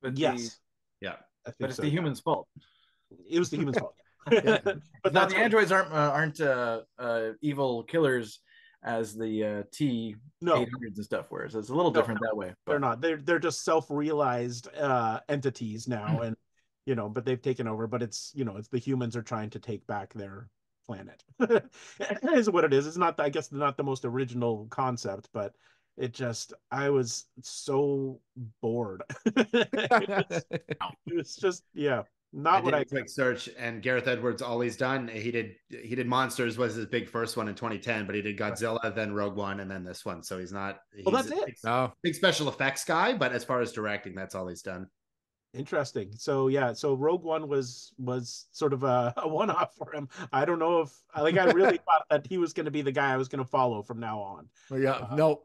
But the- yes Yeah. But it's so, the yeah. humans' fault. it was the humans fault [LAUGHS] [LAUGHS] Yeah. but But that's the what- androids aren't uh, aren't uh, uh, evil killers as the uh, T no 800s and stuff. Whereas it's a little No, different that way. they're not they're they're just self-realized uh entities now and you know, but they've taken over. But it's you know, it's the humans are trying to take back their planet. [LAUGHS] is what it is. It's not, I guess, not the most original concept, but it just I was so bored. [LAUGHS] it, was, [LAUGHS] it was just yeah, not I what I quick search and Gareth Edwards all he's done he did he did monsters was his big first one in 2010 but he did Godzilla then Rogue One and then this one so he's not he's Well, that's a it. big, oh, big special effects guy but as far as directing that's all he's done interesting. So yeah, so Rogue One was was sort of a, [LAUGHS] a one off for him. I don't know if like I really [LAUGHS] thought that he was going to be the guy I was going to follow from now on. well, yeah, uh, no.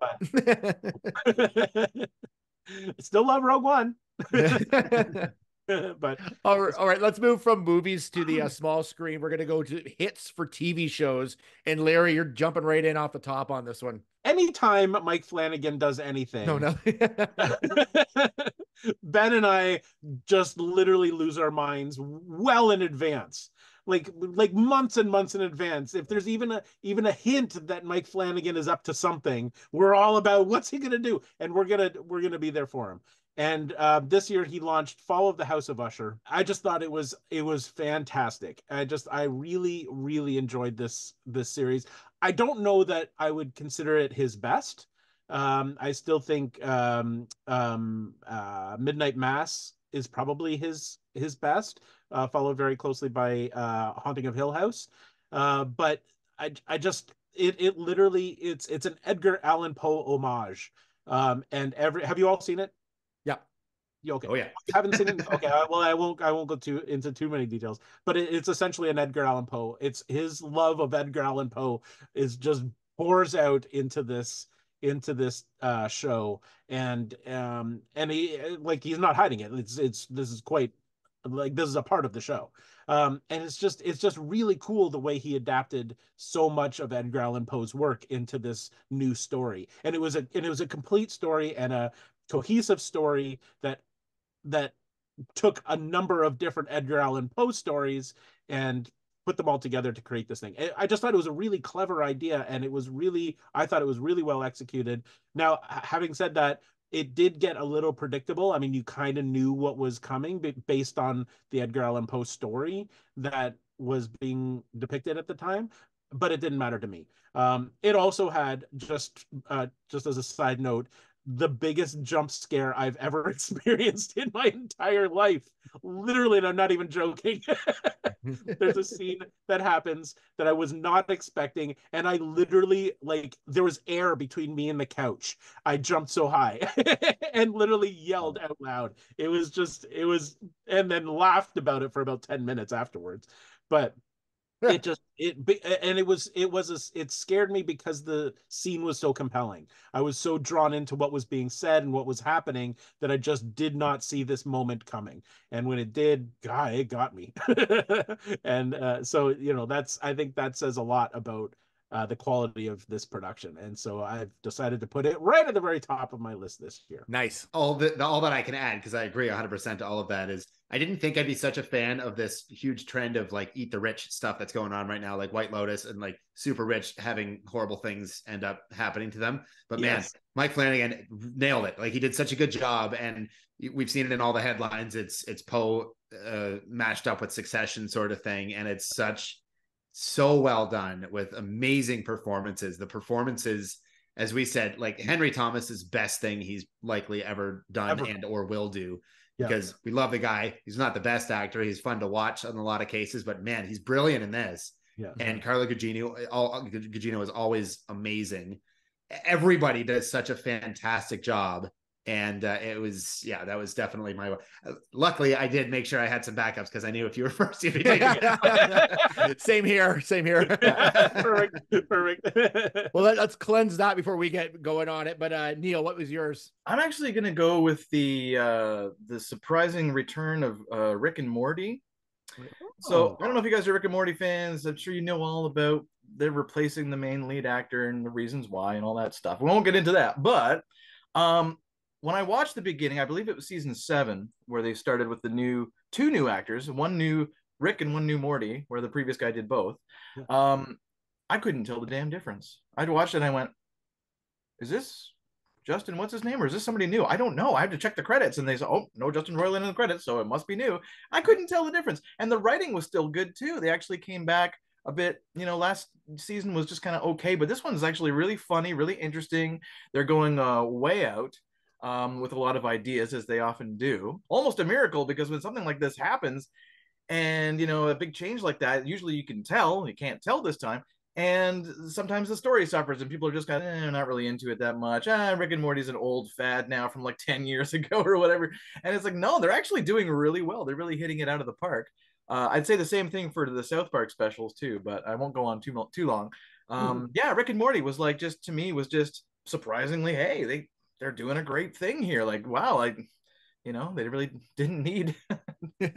[LAUGHS] Still love Rogue One, [LAUGHS] but all right, all right, let's move from movies to the uh, small screen. We're gonna go to hits for TV shows. And Larry, you're jumping right in off the top on this one. anytime Mike Flanagan does anything, No, no. [LAUGHS] ben and I just literally lose our minds well in advance. Like like months and months in advance. If there's even a even a hint that Mike Flanagan is up to something, we're all about what's he gonna do, and we're gonna we're gonna be there for him. And uh, this year he launched Fall of the House of Usher. I just thought it was it was fantastic. I just I really really enjoyed this this series. I don't know that I would consider it his best. Um, I still think um, um, uh, Midnight Mass is probably his his best, uh, followed very closely by uh, Haunting of Hill House. Uh, but I I just it it literally it's it's an Edgar Allan Poe homage. Um, and every have you all seen it? Okay. oh yeah You haven't seen it? Okay. Well, I won't. I won't go too into too many details. But it, it's essentially an Edgar Allan Poe. It's his love of Edgar Allan Poe is just pours out into this into this uh show, and um and he like he's not hiding it. It's it's this is quite like this is a part of the show. Um, and it's just it's just really cool the way he adapted so much of Edgar Allan Poe's work into this new story. And it was a and it was a complete story and a cohesive story that that took a number of different Edgar Allan Poe stories and put them all together to create this thing. I- just thought it was a really clever idea and it was really I thought it was really well executed. Now, having said that, it did get a little predictable. I mean, you kind of knew what was coming based on the Edgar Allan Poe story that was being depicted at the time, but it didn't matter to me. Um, it also had just uh, just as a side note, the biggest jump scare I've ever [LAUGHS] experienced in my entire life. Literally, and I'm not even joking. [LAUGHS] There's a scene that happens that I was not expecting, and I literally like there was air between me and the couch. I jumped so high [LAUGHS] and literally yelled out loud. It was just it was and then laughed about it for about 10 minutes afterwards. But it just it and it was it was a, it scared me because the scene was so compelling. I was so drawn into what was being said and what was happening that i just did not see this moment coming. And when it did god it got me. [LAUGHS] And uh, so you know that's i think that says a lot about uh, the quality of this production. And so i've decided to put it right at the very top of my list this year. Nice. all the, the all that I can add because I agree 100% to all of that is I didn't think I'd be such a fan of this huge trend of like eat the rich stuff that's going on right now like White Lotus and like super rich having horrible things end up happening to them. But man Yes. Mike Flanagan nailed it. Like he did such a good job and we've seen it in all the headlines. It's it's Poe uh, mashed up with Succession sort of thing and it's such so well done with amazing performances the performances as we said, like Henry Thomas's best thing he's likely ever done Ever. and or will do Yeah. because we love the guy. He's not the best actor. He's fun to watch in a lot of cases, but man, he's brilliant in this. yeah And Carla Gugino, all Gugino is always amazing. Everybody does such a fantastic job. And uh, it was, yeah, that was definitely my. Uh, luckily, I did make sure I had some backups because I knew if you were [LAUGHS] first, you'd be taking it. [LAUGHS] same here. Same here. [LAUGHS] perfect perfect well, let, us cleanse that before we get going on it. But uh, Neil, what was yours? I'm actually gonna go with the uh the surprising return of uh Rick and Morty. So Oh. I don't know if you guys are Rick and Morty fans. I'm sure you know all about they're replacing the main lead actor and the reasons why and all that stuff. We won't get into that. But um when I watched the beginning, I believe it was season seven, where they started with the new two new actors, one new Rick and one new Morty, where the previous guy did both. Um, I couldn't tell the damn difference. I'd watched it and I went, Is this Justin, what's his name? Or is this somebody new? I don't know. I have to check the credits. And they said, oh, no Justin Roiland in the credits, so it must be new. I couldn't tell the difference. And the writing was still good too. They actually came back a bit, you know, last season was just kind of okay, but this one's actually really funny, really interesting. They're going uh, way out. Um, with a lot of ideas as they often do. Almost a miracle because when something like this happens and you know a big change like that usually you can tell you can't tell this time and sometimes the story suffers and people are just kind of eh, not really into it that much. Ah rick and morty's an old fad now from like [LAUGHS] 10 years ago or whatever. And it's like no they're actually doing really well. They're really hitting it out of the park. Uh, i'd say the same thing for the south park specials too but i won't go on too too long. Um, mm. yeah rick and morty was like just to me was just surprisingly hey they they're doing a great thing here. Like wow like you know they really didn't need [LAUGHS] they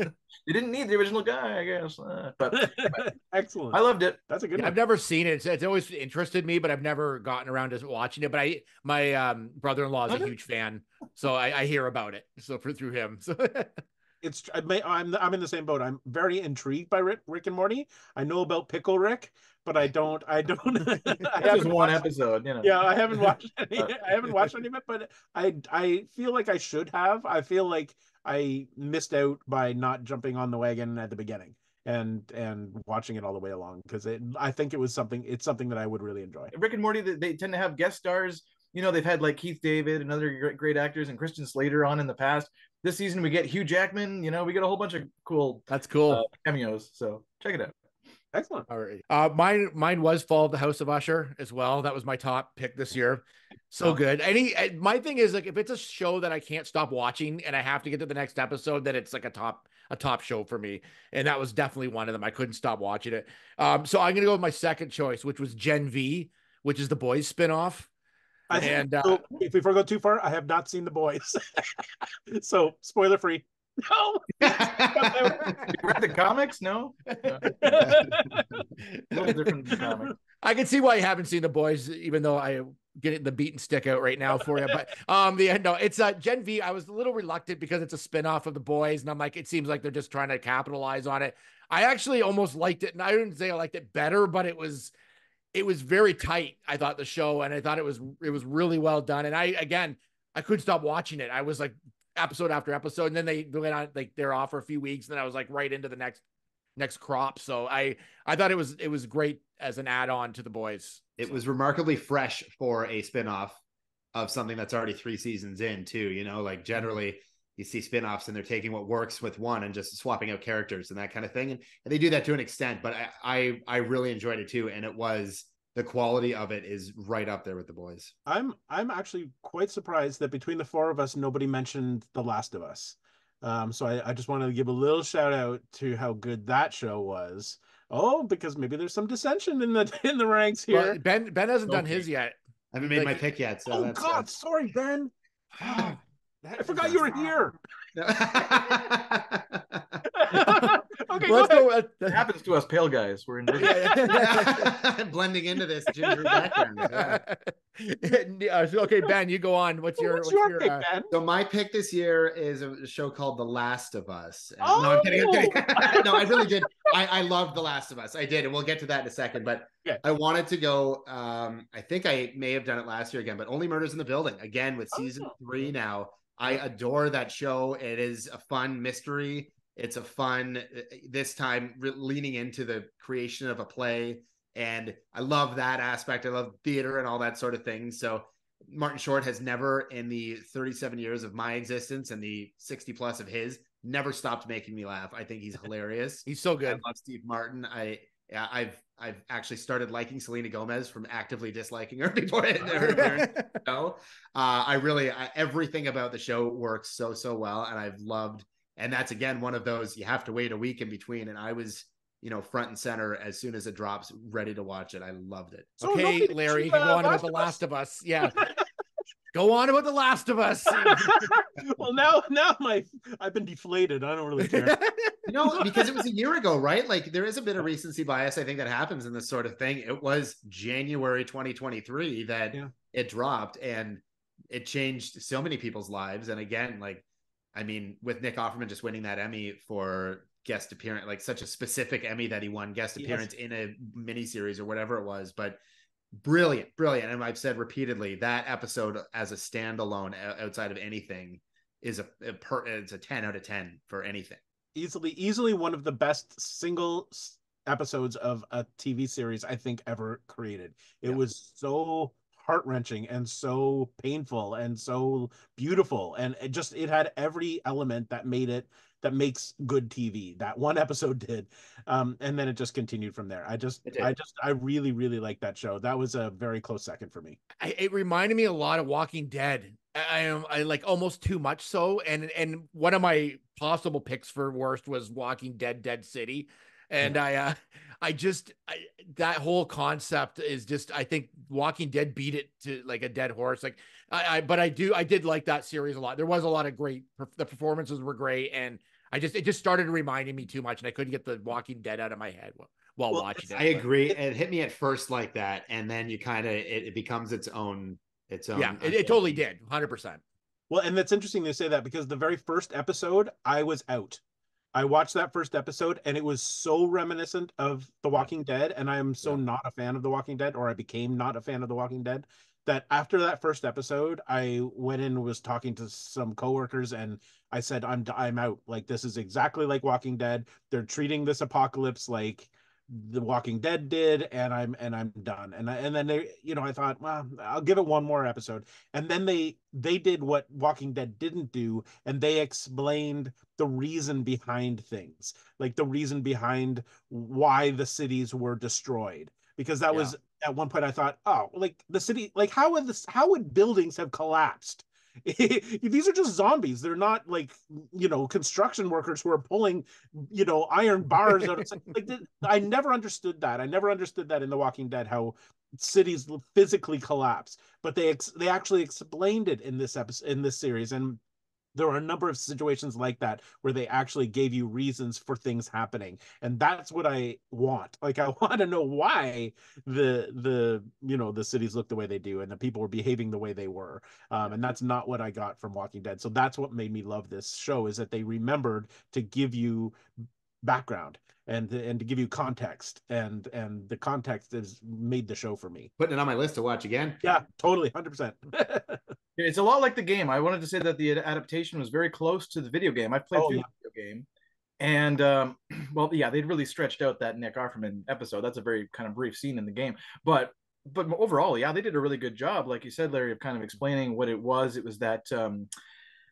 didn't need the original guy i guess. Uh, but [LAUGHS] excellent. I loved it. That's a good yeah, i've never seen it. It's, it's, always interested me but i've never gotten around to watching it. But i my um, brother-in-law is a huge fan so I, I, hear about it so for, through him so [LAUGHS] it's I may, I'm I'm in the same boat. I'm very intrigued by Rick, Rick and Morty. I know about Pickle Rick, but I don't. I don't. [LAUGHS] I just one watched, episode, you know. Yeah, I haven't watched [LAUGHS] any. I haven't watched any of it, but I I feel like I should have. I feel like I missed out by not jumping on the wagon at the beginning and and watching it all the way along because it I think it was something. It's something that I would really enjoy. Rick and Morty, they tend to have guest stars you know they've had like Keith David and other great, great actors and Christian Slater on in the past. This season we get Hugh Jackman. You know we get a whole bunch of cool. That's cool uh, cameos. So check it out. Excellent. All right. Uh, mine mine was Fall of the House of Usher as well. That was my top pick this year. So good. Any my thing is like if it's a show that I can't stop watching and I have to get to the next episode, then it's like a top a top show for me. And that was definitely one of them. I couldn't stop watching it. Um, so I'm gonna go with my second choice, which was Gen V, which is the boys spinoff. I, and uh, so if we go too far, I have not seen the boys. [LAUGHS] so spoiler free. No. [LAUGHS] you read the comics? No. [LAUGHS] no. different comic. I can see why you haven't seen the boys, even though I get the beaten stick out right now for you. But um, the no, it's uh Gen V. I was a little reluctant because it's a spinoff of the boys, and I'm like, it seems like they're just trying to capitalize on it. I actually almost liked it, and I didn't say I liked it better, but it was it was very tight. I thought the show, and I thought it was it was really well done. And I again, I couldn't stop watching it. I was like episode after episode, and then they went on like they're off for a few weeks, and then I was like right into the next next crop. So I I thought it was it was great as an add on to the boys. It was remarkably fresh for a spinoff of something that's already three seasons in too. You know, like generally you see spin-offs and they're taking what works with one and just swapping out characters and that kind of thing and, and they do that to an extent but I, I i really enjoyed it too and it was the quality of it is right up there with the boys i'm i'm actually quite surprised that between the four of us nobody mentioned the last of us um, so I, I just wanted to give a little shout out to how good that show was oh because maybe there's some dissension in the [LAUGHS] in the ranks here well, ben ben hasn't okay. done his yet I haven't made like, my pick yet. So oh God, sorry, Ben. I forgot you were here. [LAUGHS] okay, let's go. go that happens to us pale guys. We're in [LAUGHS] blending into this ginger background. [LAUGHS] Yeah. okay, Ben, you go on. What's your, what's, what's your, pick, uh... Ben? So my pick this year is a show called The Last of Us. Oh! No, I'm kidding. I'm kidding. no, I really did. I, I loved The Last of Us. I did, and we'll get to that in a second. But yeah. I wanted to go. Um, I think I may have done it last year again, but Only Murders in the Building again with season oh. three now. I adore that show. It is a fun mystery. It's a fun, uh, this time re- leaning into the creation of a play. And I love that aspect. I love theater and all that sort of thing. So Martin Short has never, in the 37 years of my existence and the 60 plus of his, never stopped making me laugh. I think he's [LAUGHS] hilarious. he's so good. I love Steve Martin. I yeah, I've I've actually started liking Selena Gomez from actively disliking her [LAUGHS] before her [LAUGHS] show. Uh, I really I, everything about the show works so so well, and I've loved. And that's again one of those you have to wait a week in between. And I was you know front and center as soon as it drops, ready to watch it. I loved it. okay, Larry, you can go on about the Last of Us. Yeah. [LAUGHS] Go on about The Last of Us. [LAUGHS] well, now, now my I've been deflated. I don't really care. you know, [LAUGHS] because it was a year ago, right? Like there is a bit of recency bias. I think that happens in this sort of thing. It was January 2023 that yeah. it dropped, and it changed so many people's lives. And again, like, I mean, with Nick Offerman just winning that Emmy for guest appearance, like such a specific Emmy that he won guest appearance yes. in a miniseries or whatever it was, but brilliant, brilliant. And I've said repeatedly that episode as a standalone outside of anything is a, a per, it's a 10 out of 10 for anything. Easily, easily one of the best single episodes of a TV series I think ever created. It yeah. was so heart wrenching and so painful and so beautiful, and it just it had every element that made it that makes good TV. That one episode did, um, and then it just continued from there. I just, I just, I really, really like that show. That was a very close second for me. I, it reminded me a lot of Walking Dead. I am, I, I like almost too much so. And and one of my possible picks for worst was Walking Dead, Dead City and I, uh, I just I, that whole concept is just I think Walking Dead beat it to like a dead horse. Like I, I, but I do I did like that series a lot. There was a lot of great. The performances were great, and I just it just started reminding me too much, and I couldn't get the Walking Dead out of my head while, while well, watching it. I agree. It hit me at first like that, and then you kind of it, it, becomes its own its own. Yeah, it, it totally did, hundred percent. Well, and that's interesting to say that because the very first episode, I was out. I watched that first episode and it was so reminiscent of The Walking Dead. And I am so yeah. not a fan of The Walking Dead, or I became not a fan of The Walking Dead, that after that first episode, I went in was talking to some coworkers and I said, I'm I'm out. Like this is exactly like Walking Dead. They're treating this apocalypse like the Walking Dead did, and I'm and I'm done. And I, and then they, you know, I thought, well, I'll give it one more episode. And then they they did what Walking Dead didn't do, and they explained the reason behind things, like the reason behind why the cities were destroyed. Because that yeah. was at one point I thought, oh, like the city, like how would this, how would buildings have collapsed? [LAUGHS] these are just zombies. They're not like you know construction workers who are pulling you know iron bars out. Of, [LAUGHS] like I never understood that. I never understood that in The Walking Dead how cities physically collapse. But they ex- they actually explained it in this episode in this series, and there are a number of situations like that where they actually gave you reasons for things happening. And that's what i want. [LAUGHS] Like i want to know why the the you know the cities look the way they do and the people were behaving the way they were. Um, and that's not what i got from walking dead. So that's what made me love this show is that they remembered to give you background and and to give you context. And and the context has made the show for me. Putting it on my list to watch again? Yeah totally 100% [LAUGHS] it's a lot like the game. I wanted to say that the adaptation was very close to the video game. I played oh, through yeah. the video game. And um, [CLEARS THROAT] well yeah they'd really stretched out that nick offerman episode. That's a very kind of brief scene in the game. But but overall yeah they did a really good job. Like you said larry of kind of explaining what it was. It was that um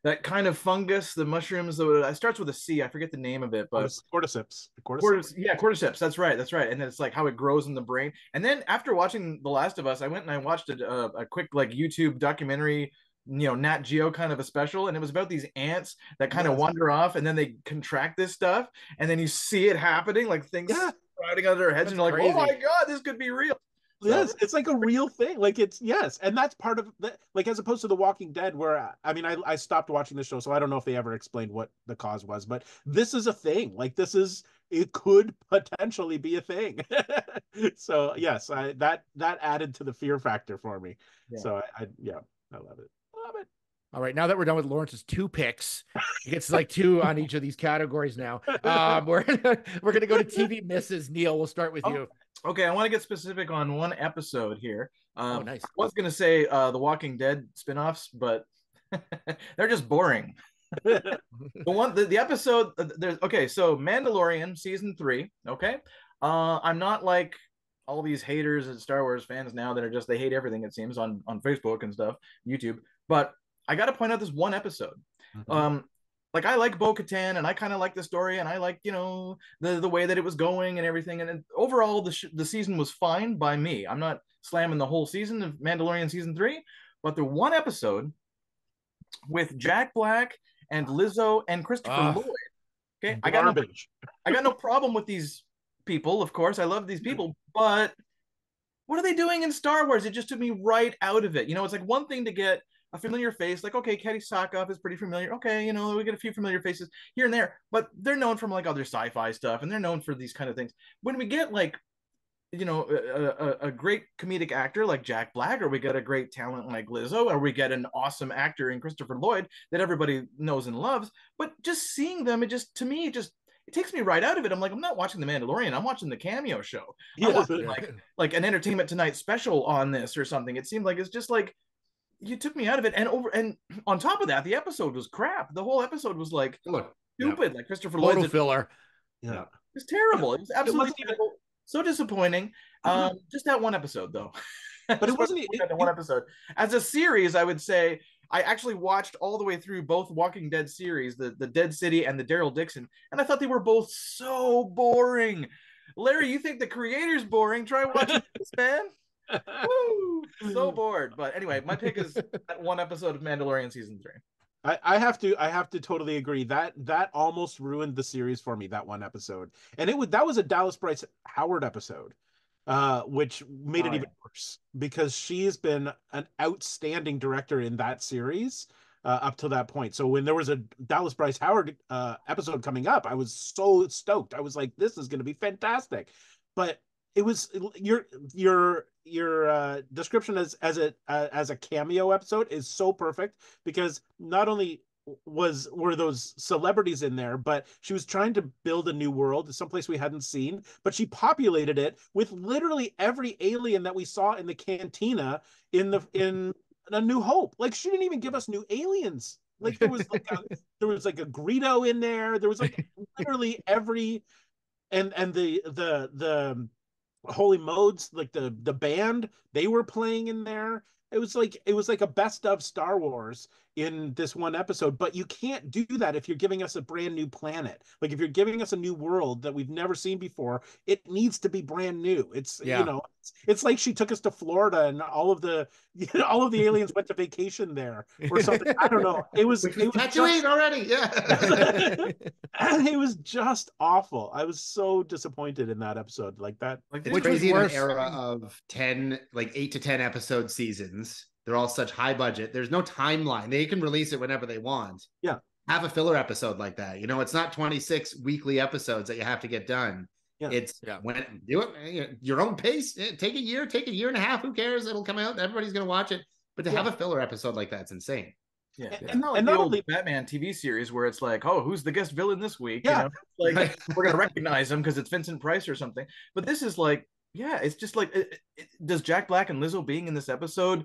that kind of fungus, the mushrooms. It starts with a C. I forget the name of it, oh, but cordyceps. cordyceps. yeah, cordyceps. That's right. That's right. And it's like how it grows in the brain. And then after watching The Last of Us, I went and I watched a, a, a quick like YouTube documentary you know nat geo kind of a special and it was about these ants that kind yes. of wander off and then they contract this stuff and then you see it happening like things yeah. riding under their heads That's and you're like oh crazy. oh my god this could be real yes it's like a real thing like it's yes and that's part of the like as opposed to the walking dead where i mean i, I stopped watching the show so i don't know if they ever explained what the cause was but this is a thing like this is it could [LAUGHS] potentially be a thing [LAUGHS] so yes i that that added to the fear factor for me yeah. so I, I yeah i love it love it all right, now that we're done with Lawrence's two picks, he gets like two on each of these categories now. [LAUGHS] Um, we're we're gonna go to TV misses. Neil, we'll start with oh, you. Okay, I want to get specific on one episode here. Oh, um, oh, nice. I was going to say uh, the Walking Dead spinoffs, but [LAUGHS] they're just boring. the one, the, the episode, uh, there's okay. So Mandalorian season three. Okay, uh, I'm not like all these haters and Star Wars fans now that are just they hate everything. It seems on on Facebook and stuff, YouTube. But I got to point out this one episode. Mm-hmm. Um, like I like Bo Katan and I kind of like the story and I like you know the the way that it was going and everything and overall the sh- the season was fine by me. I'm not slamming the whole season of Mandalorian season three, but the one episode with Jack Black and Lizzo and Christopher uh, Lloyd. Okay, I got no, I got no problem with these people. Of course, I love these people, but what are they doing in Star Wars? It just took me right out of it. You know, it's like one thing to get a familiar face, like okay, Katee Sackhoff is pretty familiar. Okay, you know, we get a few familiar faces here and there, but they're known from like other sci-fi stuff, and they're known for these kind of things. When we get like, you know, a, a, a great comedic actor like Jack Black, or we get a great talent like Lizzo, or we get an awesome actor in Christopher Lloyd that everybody knows and loves, but just seeing them, it just to me, it just it takes me right out of it. I'm like, I'm not watching The Mandalorian. I'm watching the cameo show. Yeah. watching, [LAUGHS] like like an Entertainment Tonight special on this or something. It seemed like it's just like you took me out of it. And over and [CLEARS THROAT] on top of that, the episode was crap. The whole episode was like Look, stupid. Like Christopher Photo Lloyd's filler. Yeah. it was terrible. It was absolutely wasn't even- terrible. so disappointing. Um, just that one episode though. [LAUGHS] But it wasn't- Just that one episode. As a series, I would say I actually watched all the way through both Walking Dead series, the the Dead City and the Daryl Dixon, and I thought they were both so boring. Larry, you think the creator's boring? Try watching [LAUGHS] this, man. Woo! So [LAUGHS] bored. But anyway, my pick is [LAUGHS] that one episode of Mandalorian season three. I, I have to I have to totally agree that that almost ruined the series for me that one episode and it was that was a Dallas Bryce Howard episode uh which made Oh, it even worse because she has been an outstanding director in that series uh, up to that point so when there was a Dallas Bryce Howard uh episode coming up I was so stoked I was like this is going to be fantastic but it was your your your uh, description as as a uh, as a cameo episode is so perfect because not only was were those celebrities in there but she was trying to build a new world someplace we hadn't seen but she populated it with literally every alien that we saw in the cantina in the in a new hope. Like she didn't even give us new aliens. Like there was like a, [LAUGHS] there was like a greedo in there. There was like [LAUGHS] literally every and and the the the holy modes like the the band they were playing in there. It was like it was like a best of star wars in this one episode but you can't do that if you're giving us a brand new planet like if you're giving us a new world that we've never seen before it needs to be brand new it's Yeah. you know it's, it's like she took us to florida and all of the [LAUGHS] you know, all of the aliens went to vacation there or something i don't know it was [LAUGHS] which it was was Tatooine just, already. Yeah. [LAUGHS] it was just awful i was so disappointed in that episode like that Like It's Which was crazy in an era of 10, like eight to 10 episode seasons. They're all such high budget. There's no timeline. They can release it whenever they want. Yeah. Have a filler episode like that. You know, it's not 26 weekly episodes that you have to get done. Yeah. It's Yeah. when do it eh, your own pace. Eh, Take a year, take a year and a half. Who cares? It'll come out. Everybody's gonna watch it. But to have a filler episode like that's insane. Yeah, And- and, not like and the not old only- Batman TV series where it's like, oh, who's the guest villain this week? Yeah. You know, like we're gonna recognize him because it's Vincent Price or something. But this is like, yeah, it's just like, it, it- does Jack Black and Lizzo being in this episode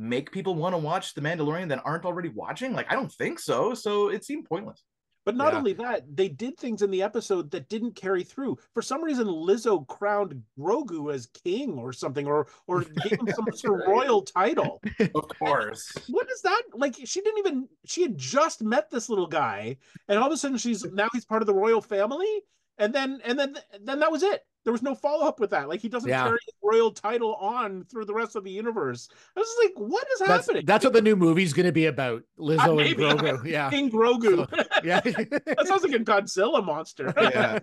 make people want to watch The Mandalorian that aren't already watching? Like, I don't think so. So it seemed pointless. But not Yeah. only that, they did things in the episode that didn't carry through. For some reason, Lizzo crowned Grogu as king or something, or or [LAUGHS] gave him some sort of royal title. [LAUGHS] Of course. What is that? Like she didn't even she had just met this little guy, and all of a sudden she's now he's part of the royal family, and then and then then that was it. There was no follow up with that. Like he doesn't Yeah. carry his royal title on through the rest of the universe. I was like, what is That's, happening? that's what the new movie's going to be about. Lizzo and maybe. Grogu. [LAUGHS] Yeah. King Grogu. Yeah. [LAUGHS] that sounds like a Godzilla monster. [LAUGHS] Yeah.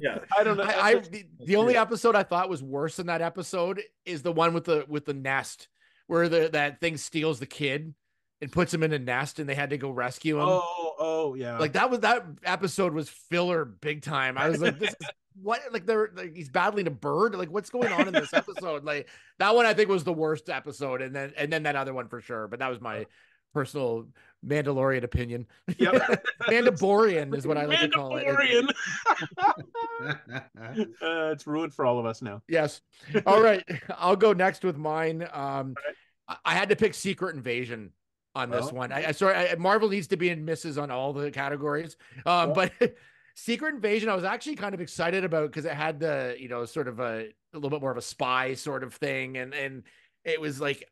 Yeah. I don't know. I, I the, the only true. episode I thought was worse than that episode is the one with the with the nest where the that thing steals the kid and puts him in a nest and they had to go rescue him. Oh, oh, yeah. Like that was that episode was filler big time. I was like, this is what like they're like he's battling a bird. Like what's going on in this [LAUGHS] episode? Like that one I think was the worst episode, and then and then that other one for sure. But that was my personal Mandalorian opinion. Yep. [LAUGHS] Mandalorian is what I like to call it. Mandalorian. [LAUGHS] uh, it's ruined for all of us now. Yes. All right. I'll go next with mine. Um, I- I had to pick Secret Invasion on this Oh. one. I, I sorry, I, Marvel needs to be in misses on all the categories. Um, but Secret Invasion, I was actually kind of excited about because it had the, you know, sort of a, a little bit more of a spy sort of thing, and and it was like.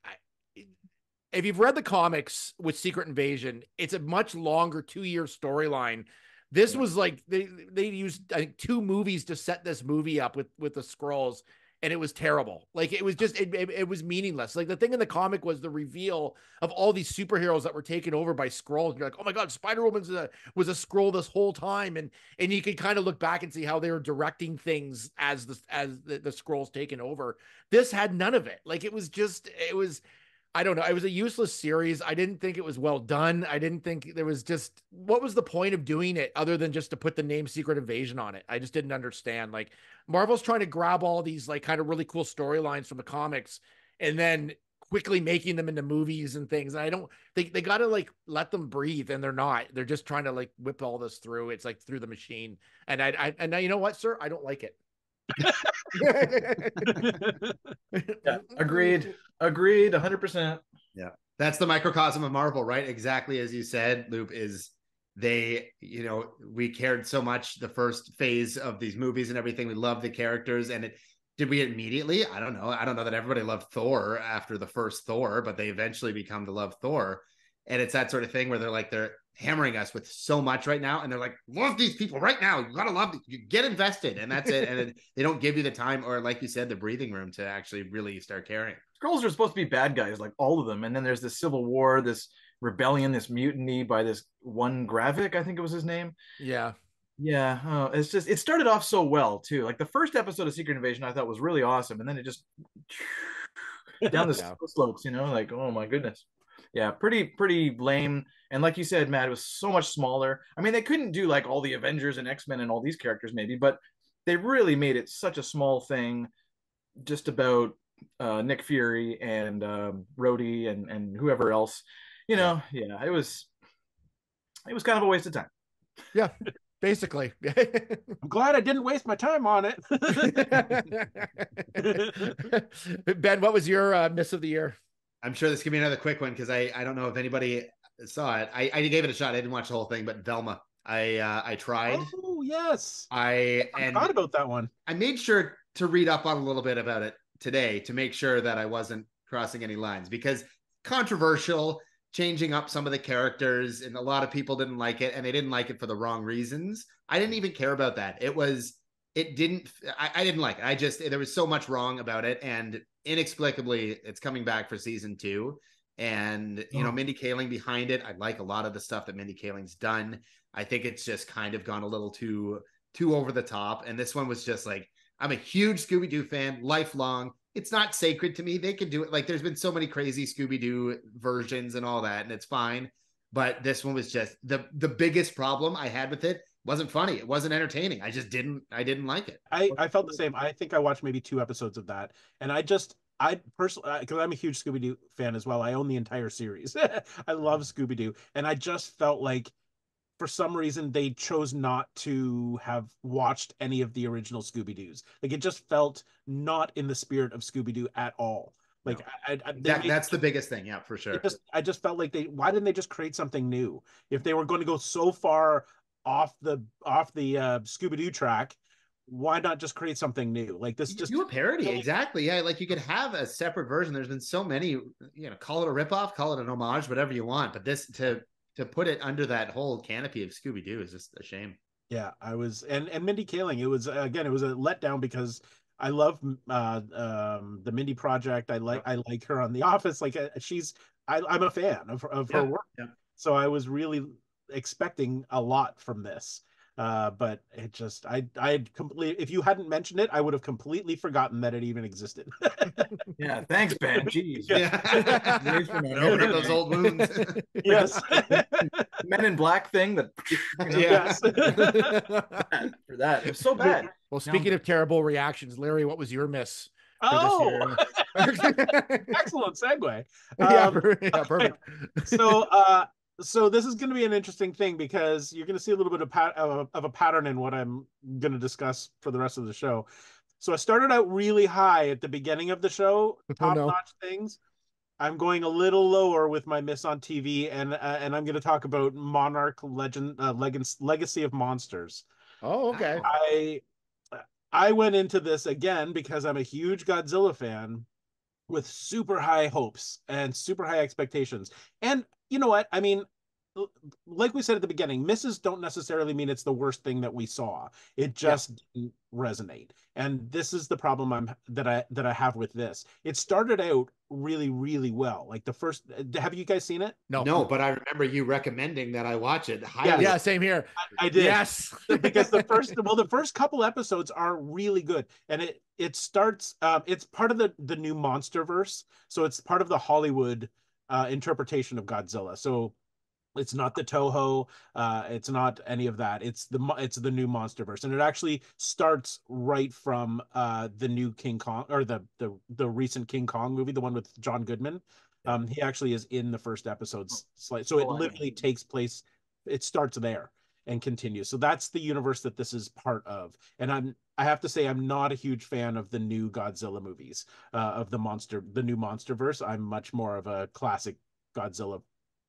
If you've read the comics with Secret Invasion, it's a much longer two-year storyline. This was like they they used I think two movies to set this movie up with with the Skrulls, and it was terrible. Like it was just it, it, it was meaningless. Like the thing in the comic was the reveal of all these superheroes that were taken over by Skrulls. And you're like, oh my god, Spider Woman's a was a Skrull this whole time, and and you could kind of look back and see how they were directing things as the as the, the Skrulls taken over. This had none of it. Like it was just it was. I don't know. It was a useless series. I didn't think it was well done. I didn't think there was just what was the point of doing it other than just to put the name Secret Invasion on it. I just didn't understand. Like Marvel's trying to grab all these like kind of really cool storylines from the comics and then quickly making them into movies and things. And I don't they they got to like let them breathe, and they're not. They're just trying to like whip all this through. It's like through the machine. And I, I and now you know what, sir, I don't like it. Yeah, agreed. Agreed. 100%. Yeah. That's the microcosm of Marvel, right? Exactly as you said, Loop is they, you know, we cared so much the first phase of these movies and everything. We loved the characters and it did we immediately? I don't know. I don't know that everybody loved Thor after the first Thor, but they eventually become to love Thor. And it's that sort of thing where they're like they're hammering us with so much right now, and they're like, love these people right now. You gotta love, them. you get invested, and that's it. and it, [LAUGHS] they don't give you the time, or like you said, the breathing room to actually really start caring. Skrulls are supposed to be bad guys, like all of them. And then there's this civil war, this rebellion, this mutiny by this one Gravik, I think it was his name. yeah. Yeah, oh, it's just it started off so well too. Like the first episode of Secret Invasion, I thought was really awesome, and then it just [LAUGHS] down the Yeah. slopes, you know, like oh my goodness, yeah, pretty pretty lame. And like you said, Matt, it was so much smaller. I mean, they couldn't do like all the Avengers and X Men and all these characters maybe, but they really made it such a small thing, just about uh, Nick Fury and um, Rhodey and and whoever else. You know, yeah, it was it was kind of a waste of time. Yeah. Basically. [LAUGHS] I'm glad I didn't waste my time on it. [LAUGHS] ben, what was your uh, miss of the year? I'm sure this could be another quick one because I I don't know if anybody saw it. I, I gave it a shot. I didn't watch the whole thing, but Velma, I uh, I tried. oh yes, I I forgot about that one. I made sure to read up on a little bit about it today to make sure that I wasn't crossing any lines because controversial, changing up some of the characters, and a lot of people didn't like it, and they didn't like it for the wrong reasons. I didn't even care about that. It was, it didn't, I, I didn't like it. I just, there was so much wrong about it, and inexplicably, it's coming back for season two. And you know, Oh. Mindy Kaling behind it. I like a lot of the stuff that Mindy Kaling's done. I think it's just kind of gone a little too too over the top. And this one was just like, I'm a huge Scooby Doo fan, lifelong. It's not sacred to me. They can do it. Like, there's been so many crazy Scooby Doo versions and all that, and it's fine. But this one was just the the biggest problem I had with it wasn't funny. It wasn't entertaining. I just didn't. I didn't like it. I, I felt the same. I think I watched maybe two episodes of that, and I just I personally because I'm a huge Scooby Doo fan as well. I own the entire series. [LAUGHS] I love Scooby Doo, and I just felt like for some reason they chose not to have watched any of the original Scooby Doo's. Like it just felt not in the spirit of Scooby Doo at all. Like No. I, I, That, made- that's the biggest thing. Yeah, for sure. just I just felt like they why didn't they just create something new? If they were going to go so far off the off the uh, Scooby Doo track, why not just create something new? Like this You just do a parody, Yeah. exactly. Yeah, like you could have a separate version. There's been so many, you know, call it a ripoff, call it an homage, whatever you want. But this to to put it under that whole canopy of Scooby Doo is just a shame. yeah, I was and and Mindy Kaling, it was again it was a letdown because I love uh um the Mindy project. I like I like her on The Office. Like uh, she's I I'm a fan of of her work. yeah. So I was really expecting a lot from this. Uh, but it just I I had completely if you hadn't mentioned it, I would have completely forgotten that it even existed. [LAUGHS] Yeah, thanks, Ben. Jeez. Yeah. Years. Open up those old wounds. [LAUGHS] yes. Men in Black thing that [LAUGHS] you know, Yeah. yes. for that. It was so bad. well, speaking of terrible reactions, Larry, what was your miss? oh, excellent segue. yeah, Um, per- yeah, perfect. so uh so this is going to be an interesting thing because you're going to see a little bit of, pat- of, of a pattern in what i'm going to discuss for the rest of the show so i started out really high at the beginning of the show top [LAUGHS] no. notch things i'm going a little lower with my miss on tv and uh, and i'm going to talk about monarch legend uh, Leg- legacy of monsters Oh, okay. I I went into this again because I'm a huge Godzilla fan with super high hopes and super high expectations. And you know what? I mean, like we said at the beginning, misses don't necessarily mean it's the worst thing that we saw. It just didn't resonate. And this is the problem I'm that I that I have with this. It started out really really well. Like the first have you guys seen it? No, no, but I remember you recommending that I watch it. Highly. yeah, same here. I, I did. Yes, because the first well the first couple episodes are really good and it it starts um it's part of the the new monster verse so it's part of the hollywood uh interpretation of godzilla so It's not the Toho. Uh, it's not any of that. It's the it's the new MonsterVerse, and it actually starts right from uh, the new King Kong or the the the recent King Kong movie, the one with John Goodman. Um, he actually is in the first episode's slide, so it Oh, literally takes place. It starts there and continues. So that's the universe that this is part of. And I'm I have to say I'm not a huge fan of the new Godzilla movies, uh, of the monster, the new MonsterVerse. I'm much more of a classic Godzilla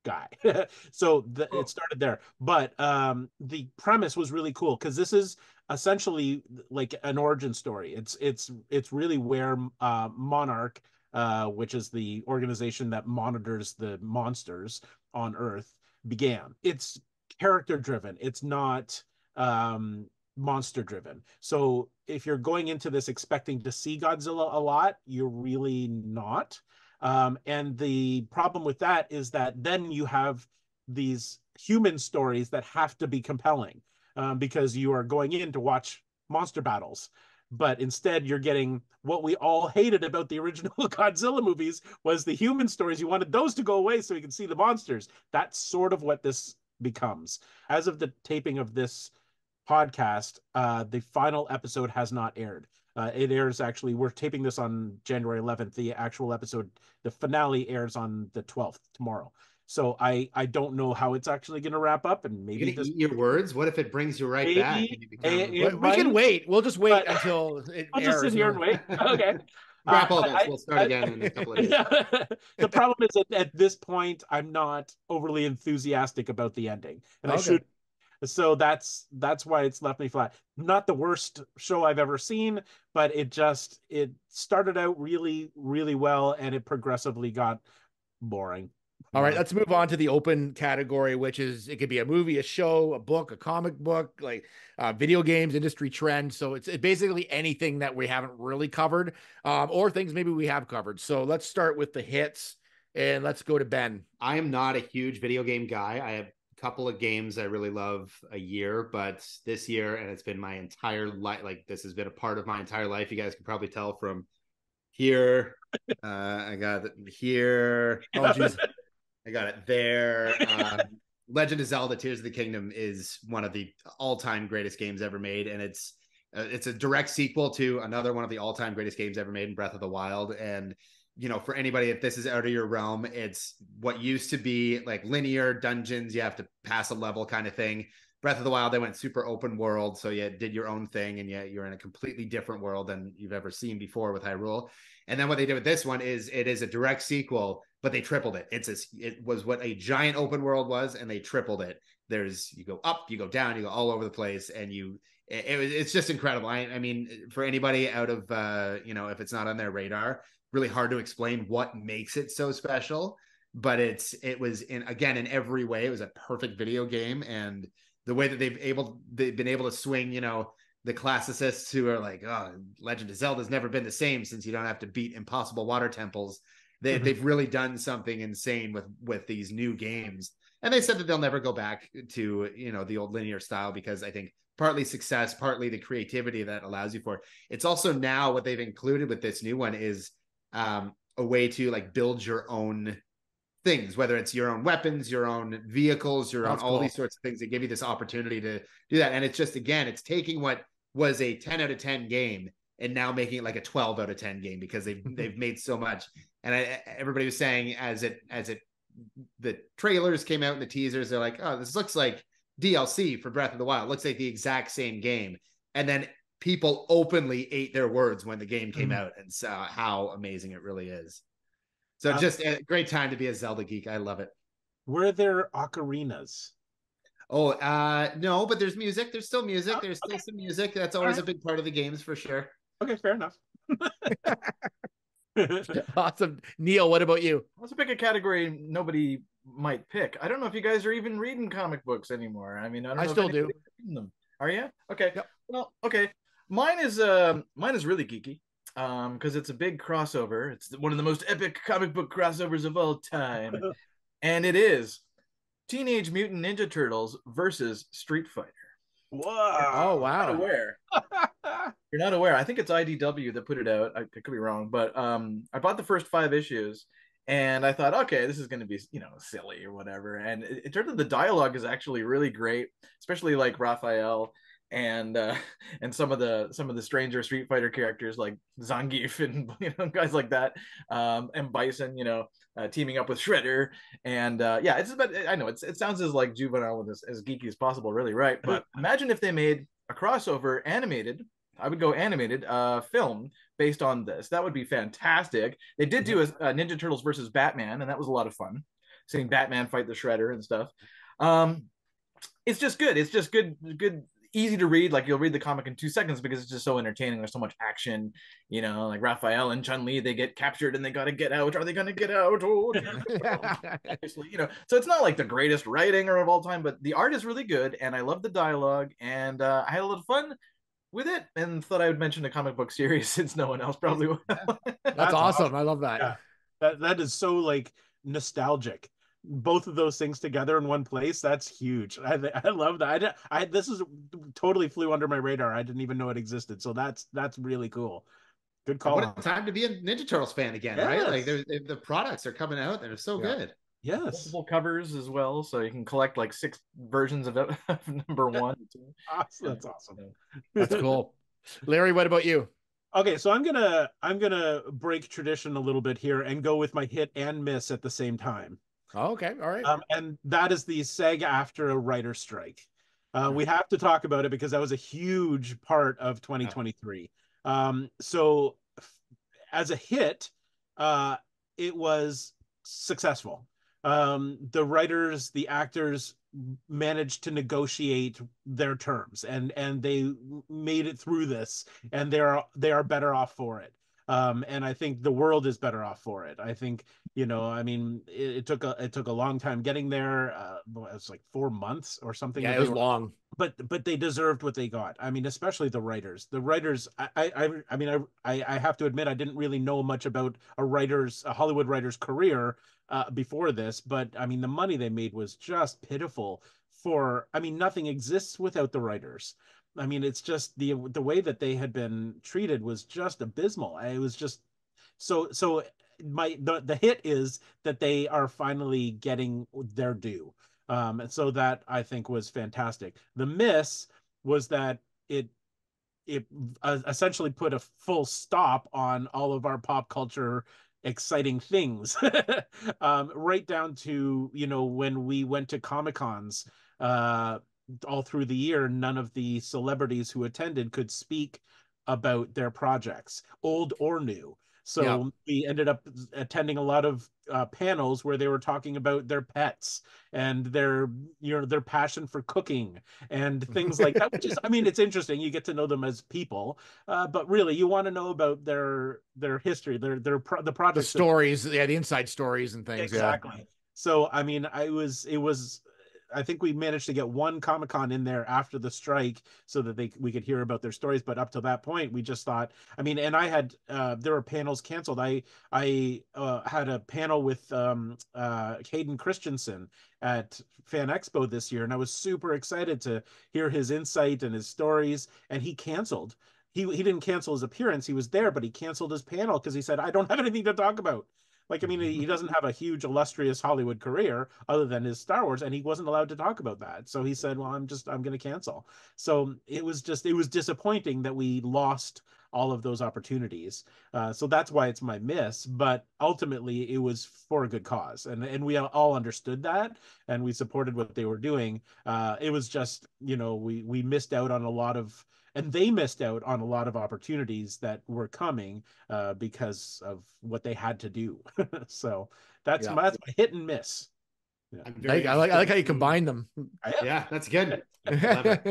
guy. [LAUGHS] so the, Cool. it started there. But um, the premise was really cool because this is essentially like an origin story. It's it's it's really where uh, Monarch, uh, which is the organization that monitors the monsters on Earth, began. It's character driven. It's not um monster driven. So if you're going into this expecting to see Godzilla a lot, you're really not. Um, and the problem with that is that then you have these human stories that have to be compelling um, because you are going in to watch monster battles. But instead, you're getting what we all hated about the original [LAUGHS] Godzilla movies was the human stories. You wanted those to go away so you can see the monsters. That's sort of what this becomes. As of the taping of this podcast, uh, the final episode has not aired. Uh, it airs actually. We're taping this on January 11th. The actual episode, the finale, airs on the 12th tomorrow. So I I don't know how it's actually going to wrap up, and maybe gonna this eat your words. What if it brings you right Maybe back? you become- We- it we can wait. We'll just wait until [LAUGHS] it I'll just airs. sit here and wait. [LAUGHS] Okay. Uh, all this. I- We'll start I- again in a couple of days. Yeah. [LAUGHS] the problem is that at this point, I'm not overly enthusiastic about the ending, and I should. So that's that's why it's left me flat. Not the worst show I've ever seen, but it just it started out really really well, and it progressively got boring. All right, let's move on to the open category, which is it could be a movie, a show, a book, a comic book, like uh, video games, industry trends. So it's, basically anything that we haven't really covered, um, or things maybe we have covered. So let's start with the hits, and let's go to Ben. I am not a huge video game guy. I have a couple of games I really love a year, but this year, and it's been my entire life, like this has been a part of my entire life. You guys can probably tell from here. Uh, I got here. Oh, jeez. [LAUGHS] I got it there. Um, [LAUGHS] Legend of Zelda: Tears of the Kingdom is one of the all-time greatest games ever made, and it's uh, it's a direct sequel to another one of the all-time greatest games ever made in Breath of the Wild. And you know, for anybody, if this is out of your realm, it's what used to be like linear dungeons. You have to pass a level kind of thing. Breath of the Wild, they went super open world, so you did your own thing, and yet you're in a completely different world than you've ever seen before with Hyrule. And then what they did with this one is it is a direct sequel, but they tripled it. It's a, it was what a giant open world was, and they tripled it. There's you go up, you go down, you go all over the place, and you it, it it's just incredible. I, I mean, for anybody out of uh, you know, if it's not on their radar, really hard to explain what makes it so special. But it's it was in again in every way, it was a perfect video game, and the way that they've able they've been able to swing, you know, the classicists who are like, oh, Legend of Zelda's never been the same since you don't have to beat impossible water temples. They, Mhm. They've really done something insane with with these new games, and they said that they'll never go back to you know the old linear style because I think partly success, partly the creativity that allows you for it. It's also now what they've included with this new one is um, a way to like build your own things, whether it's your own weapons, your own vehicles, your That's own all cool. these sorts of things that give you this opportunity to do that. And it's just again, it's taking what was a 10 out of 10 game and now making it like a 12 out of 10 game because they've [LAUGHS] they've made so much. And I, everybody was saying as it as it the trailers came out and the teasers, they're like, oh, this looks like DLC for Breath of the Wild. It looks like the exact same game. And then people openly ate their words when the game came Mhm. out and saw how amazing it really is. So Um, just a great time to be a Zelda geek. I love it. Were there ocarinas? Oh, uh no, but there's music. There's still music. Oh, There's still okay. some music. That's always right. a big part of the games for sure. Okay, fair enough. [LAUGHS] [LAUGHS] awesome. Neil, what about you? Let's pick a category nobody might pick. I don't know if you guys are even reading comic books anymore. I mean, I don't I know if still do. them. Are you? Okay. Yep. Well, okay. Mine is um mine is really geeky. Um, because it's a big crossover. It's one of the most epic comic book crossovers of all time. [LAUGHS] and it is Teenage Mutant Ninja Turtles versus Street Fighter. Whoa! Oh wow. aware. [LAUGHS] You're not aware. I think it's IDW that put it out. I, I could be wrong, but um, I bought the first five issues, and I thought, okay, this is going to be you know silly or whatever. And it, it turned out the dialogue is actually really great, especially like Raphael and uh, [LAUGHS] and some of the some of the stranger Street Fighter characters like Zangief and [LAUGHS] you know guys like that, um, and Bison, you know, uh, teaming up with Shredder, and uh, yeah, it's about I know it's it sounds as like juvenile and as, as geeky as possible, really, right? [LAUGHS] But imagine if they made a crossover animated. I would go animated uh, film based on this. That would be fantastic. They did do a, a Ninja Turtles versus Batman, and that was a lot of fun. Seeing Batman fight the Shredder and stuff. Um, it's just good. It's just good, good easy to read. Like you'll read the comic in two seconds because it's just so entertaining. There's so much action, you know, like Raphael and Chun Li, they get captured and they got to get out. Are they going to get out? Oh, [LAUGHS] you know. So it's not like the greatest writing or of all time, but the art is really good, and I love the dialogue, and uh, I had a lot of fun with it, and thought I would mention the comic book series [LAUGHS] since no one else probably will. [LAUGHS] That's, That's awesome. awesome. I love that. Yeah. That that is so like nostalgic both of those things together in one place that's huge i, I love that I, I this is totally flew under my radar i didn't even know it existed so that's that's really cool good call what a time to be a ninja turtles fan again yes. right like the products are coming out and they're so yeah. good yes. multiple covers as well so you can collect like six versions of, it, [LAUGHS] number one. Awesome. that's awesome. That's cool. [LAUGHS] Larry what about you? Okay so i'm gonna i'm gonna break tradition a little bit here and go with my hit and miss at the same time. Oh, okay, all right. Um, and that is the SAG-AFTRA writer strike. Uh, we have to talk about it because that was a huge part of 2023. Um, so, as a hit, uh, it was successful. Um, the writers, the actors managed to negotiate their terms, and and they made it through this, and they're they are better off for it. Um, and I think the world is better off for it. I think you know, I mean, it, it took a it took a long time getting there. Uh, it was like four months or something. Yeah, it was were, long. But but they deserved what they got. I mean, especially the writers. The writers. I I I mean, I I have to admit, I didn't really know much about a writer's a Hollywood writer's career uh, before this, but I mean, the money they made was just pitiful. For I mean, nothing exists without the writers. I mean, it's just the the way that they had been treated was just abysmal. It was just so so. My the the hit is that they are finally getting their due, um, and so that I think was fantastic. The miss was that it it uh, essentially put a full stop on all of our pop culture exciting things [LAUGHS] um, right down to you know when we went to comic cons uh, all through the year, none of the celebrities who attended could speak about their projects, old or new. So yeah. we ended up attending a lot of uh, panels where they were talking about their pets and their you know their passion for cooking and things like that. Which is, I mean, it's interesting. You get to know them as people, uh, but really, you want to know about their their history, their their pro- the project, the stories, that, yeah, the inside stories and things. Exactly. Yeah. So I mean, I was it was I think we managed to get one Comic Con in there after the strike so that they we could hear about their stories. But up to that point, we just thought. I mean, and I had uh, there were panels canceled. I I uh, had a panel with um, uh, Hayden Christensen at Fan Expo this year, and I was super excited to hear his insight and his stories. And he canceled. He he didn't cancel his appearance. He was there, but he canceled his panel because he said, "I don't have anything to talk about." Like, I mean, he doesn't have a huge illustrious Hollywood career other than his Star Wars, and he wasn't allowed to talk about that. So he said, "Well, I'm just I'm going to cancel." So it was just it was disappointing that we lost all of those opportunities. Uh, so that's why it's my miss. But ultimately, it was for a good cause, and and we all understood that, and we supported what they were doing. Uh, it was just you know we we missed out on a lot of and they missed out on a lot of opportunities that were coming uh, because of what they had to do. [LAUGHS] so that's yeah. my, that's my hit and miss. Yeah. I, I, like I like how you combine them. Yeah, that's good. [LAUGHS] I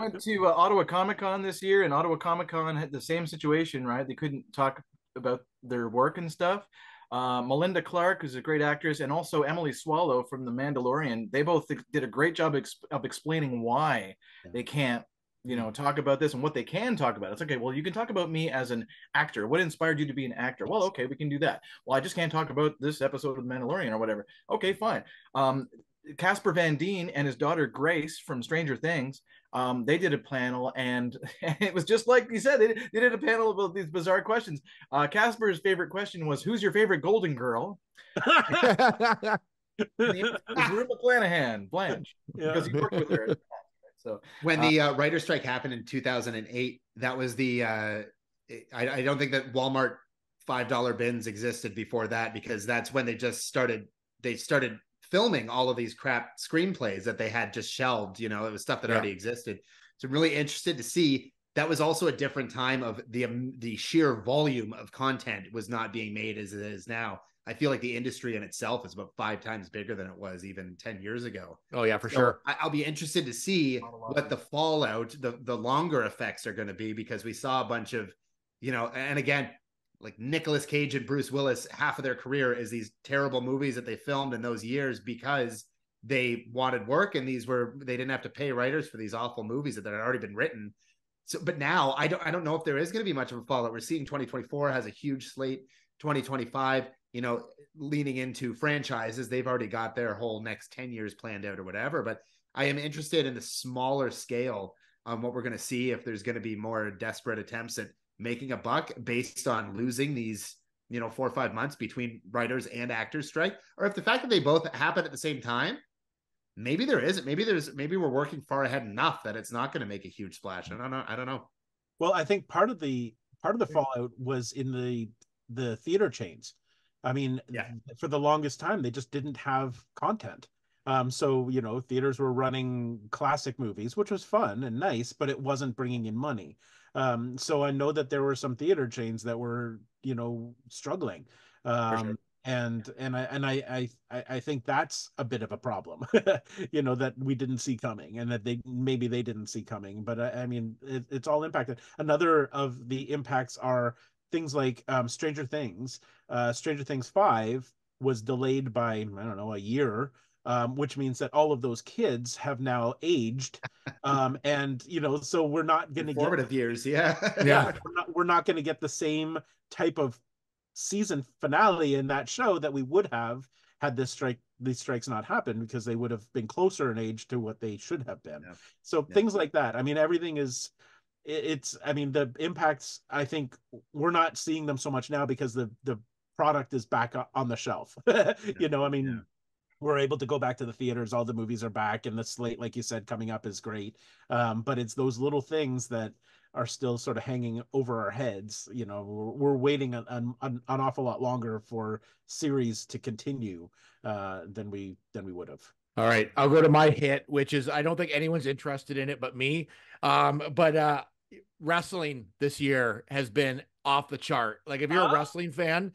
went to uh, Ottawa Comic Con this year, and Ottawa Comic Con had the same situation. Right, they couldn't talk about their work and stuff. Uh, Melinda Clarke, who's a great actress, and also Emily Swallow from The Mandalorian, they both did a great job ex- of explaining why yeah. they can't you know talk about this and what they can talk about it's okay well you can talk about me as an actor what inspired you to be an actor well okay we can do that well i just can't talk about this episode of mandalorian or whatever okay fine um Casper Van Dien and his daughter Grace from Stranger Things, um, they did a panel, and, [LAUGHS] and it was just like you said. They, they did a panel about these bizarre questions. Uh, Casper's favorite question was, "Who's your favorite Golden Girl?" [LAUGHS] And the answer was McClanahan, Blanche, because he worked with her. So when the uh, writer strike happened in 2008, that was the. Uh, I, I don't think that Walmart five dollar bins existed before that because that's when they just started. They started filming all of these crap screenplays that they had just shelved. You know, it was stuff that Yeah. already existed. So I'm really interested to see. That was also a different time of the um, the sheer volume of content was not being made as it is now. I feel like the industry in itself is about five times bigger than it was even ten years ago. oh yeah, for So sure. I, I'll be interested to see Not a lot what the fallout, the the longer effects are going to be because we saw a bunch of, you know, and again, like Nicolas Cage and Bruce Willis, half of their career is these terrible movies that they filmed in those years because they wanted work and these were they didn't have to pay writers for these awful movies that had already been written. So, but now I don't I don't know if there is going to be much of a fallout. We're seeing 2024 has a huge slate. 2025, you know, leaning into franchises, they've already got their whole next 10 years planned out or whatever. But I am interested in the smaller scale on what we're going to see if there's going to be more desperate attempts at making a buck based on losing these, you know, four or five months between writers and actors strike, or if the fact that they both happen at the same time, maybe there isn't. Maybe there's maybe we're working far ahead enough that it's not going to make a huge splash. I don't know. I don't know. Well, I think part of the part of the fallout was in the the theater chains. I mean, Yeah. for the longest time, they just didn't have content. Um, so you know, theaters were running classic movies, which was fun and nice, but it wasn't bringing in money. Um, so I know that there were some theater chains that were, you know, struggling. Um, sure. and and I and I, I I think that's a bit of a problem, [LAUGHS] you know, that we didn't see coming, and that they maybe they didn't see coming. But I, I mean, it, it's all impacted. Another of the impacts are things like um, Stranger Things. Uh, Stranger Things five was delayed by I don't know a year, um, which means that all of those kids have now aged, [LAUGHS] um, and you know, so we're not going to get Formative years, [LAUGHS] yeah, Yeah. we're not, we're not going to get the same type of season finale in that show that we would have had this strike these strikes not happened because they would have been closer in age to what they should have been Yeah. so Yeah. things like that i mean everything is it- it's i mean the impacts i think we're not seeing them so much now because the the product is back on the shelf. [LAUGHS] You know i mean Yeah. we're able to go back to the theaters. All the movies are back and the slate like you said coming up is great. Um, but it's those little things that are still sort of hanging over our heads you know we're, we're waiting an, an, an awful lot longer for series to continue uh, than we than we would have. All right, I'll go to my hit, which is I don't think anyone's interested in it but me. Um, but uh wrestling this year has been off the chart. Like if you're Ah. a wrestling fan,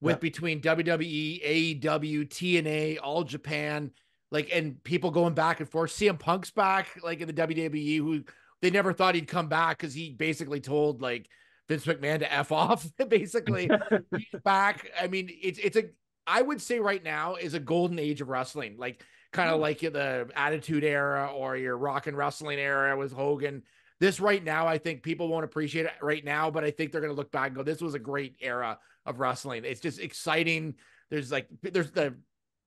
with Yeah. between WWE, AEW, TNA, All Japan, like and people going back and forth. CM Punk's back, like in the WWE, who they never thought he'd come back because he basically told like Vince McMahon to f off. [LAUGHS] basically, [LAUGHS] he's back. I mean, it's it's a I would say right now is a golden age of wrestling, like kind of like the Attitude Era or your Rock and Wrestling era with Hogan. This right now, I think people won't appreciate it right now, but I think they're going to look back and go, "This was a great era of wrestling." It's just exciting. There's like there's the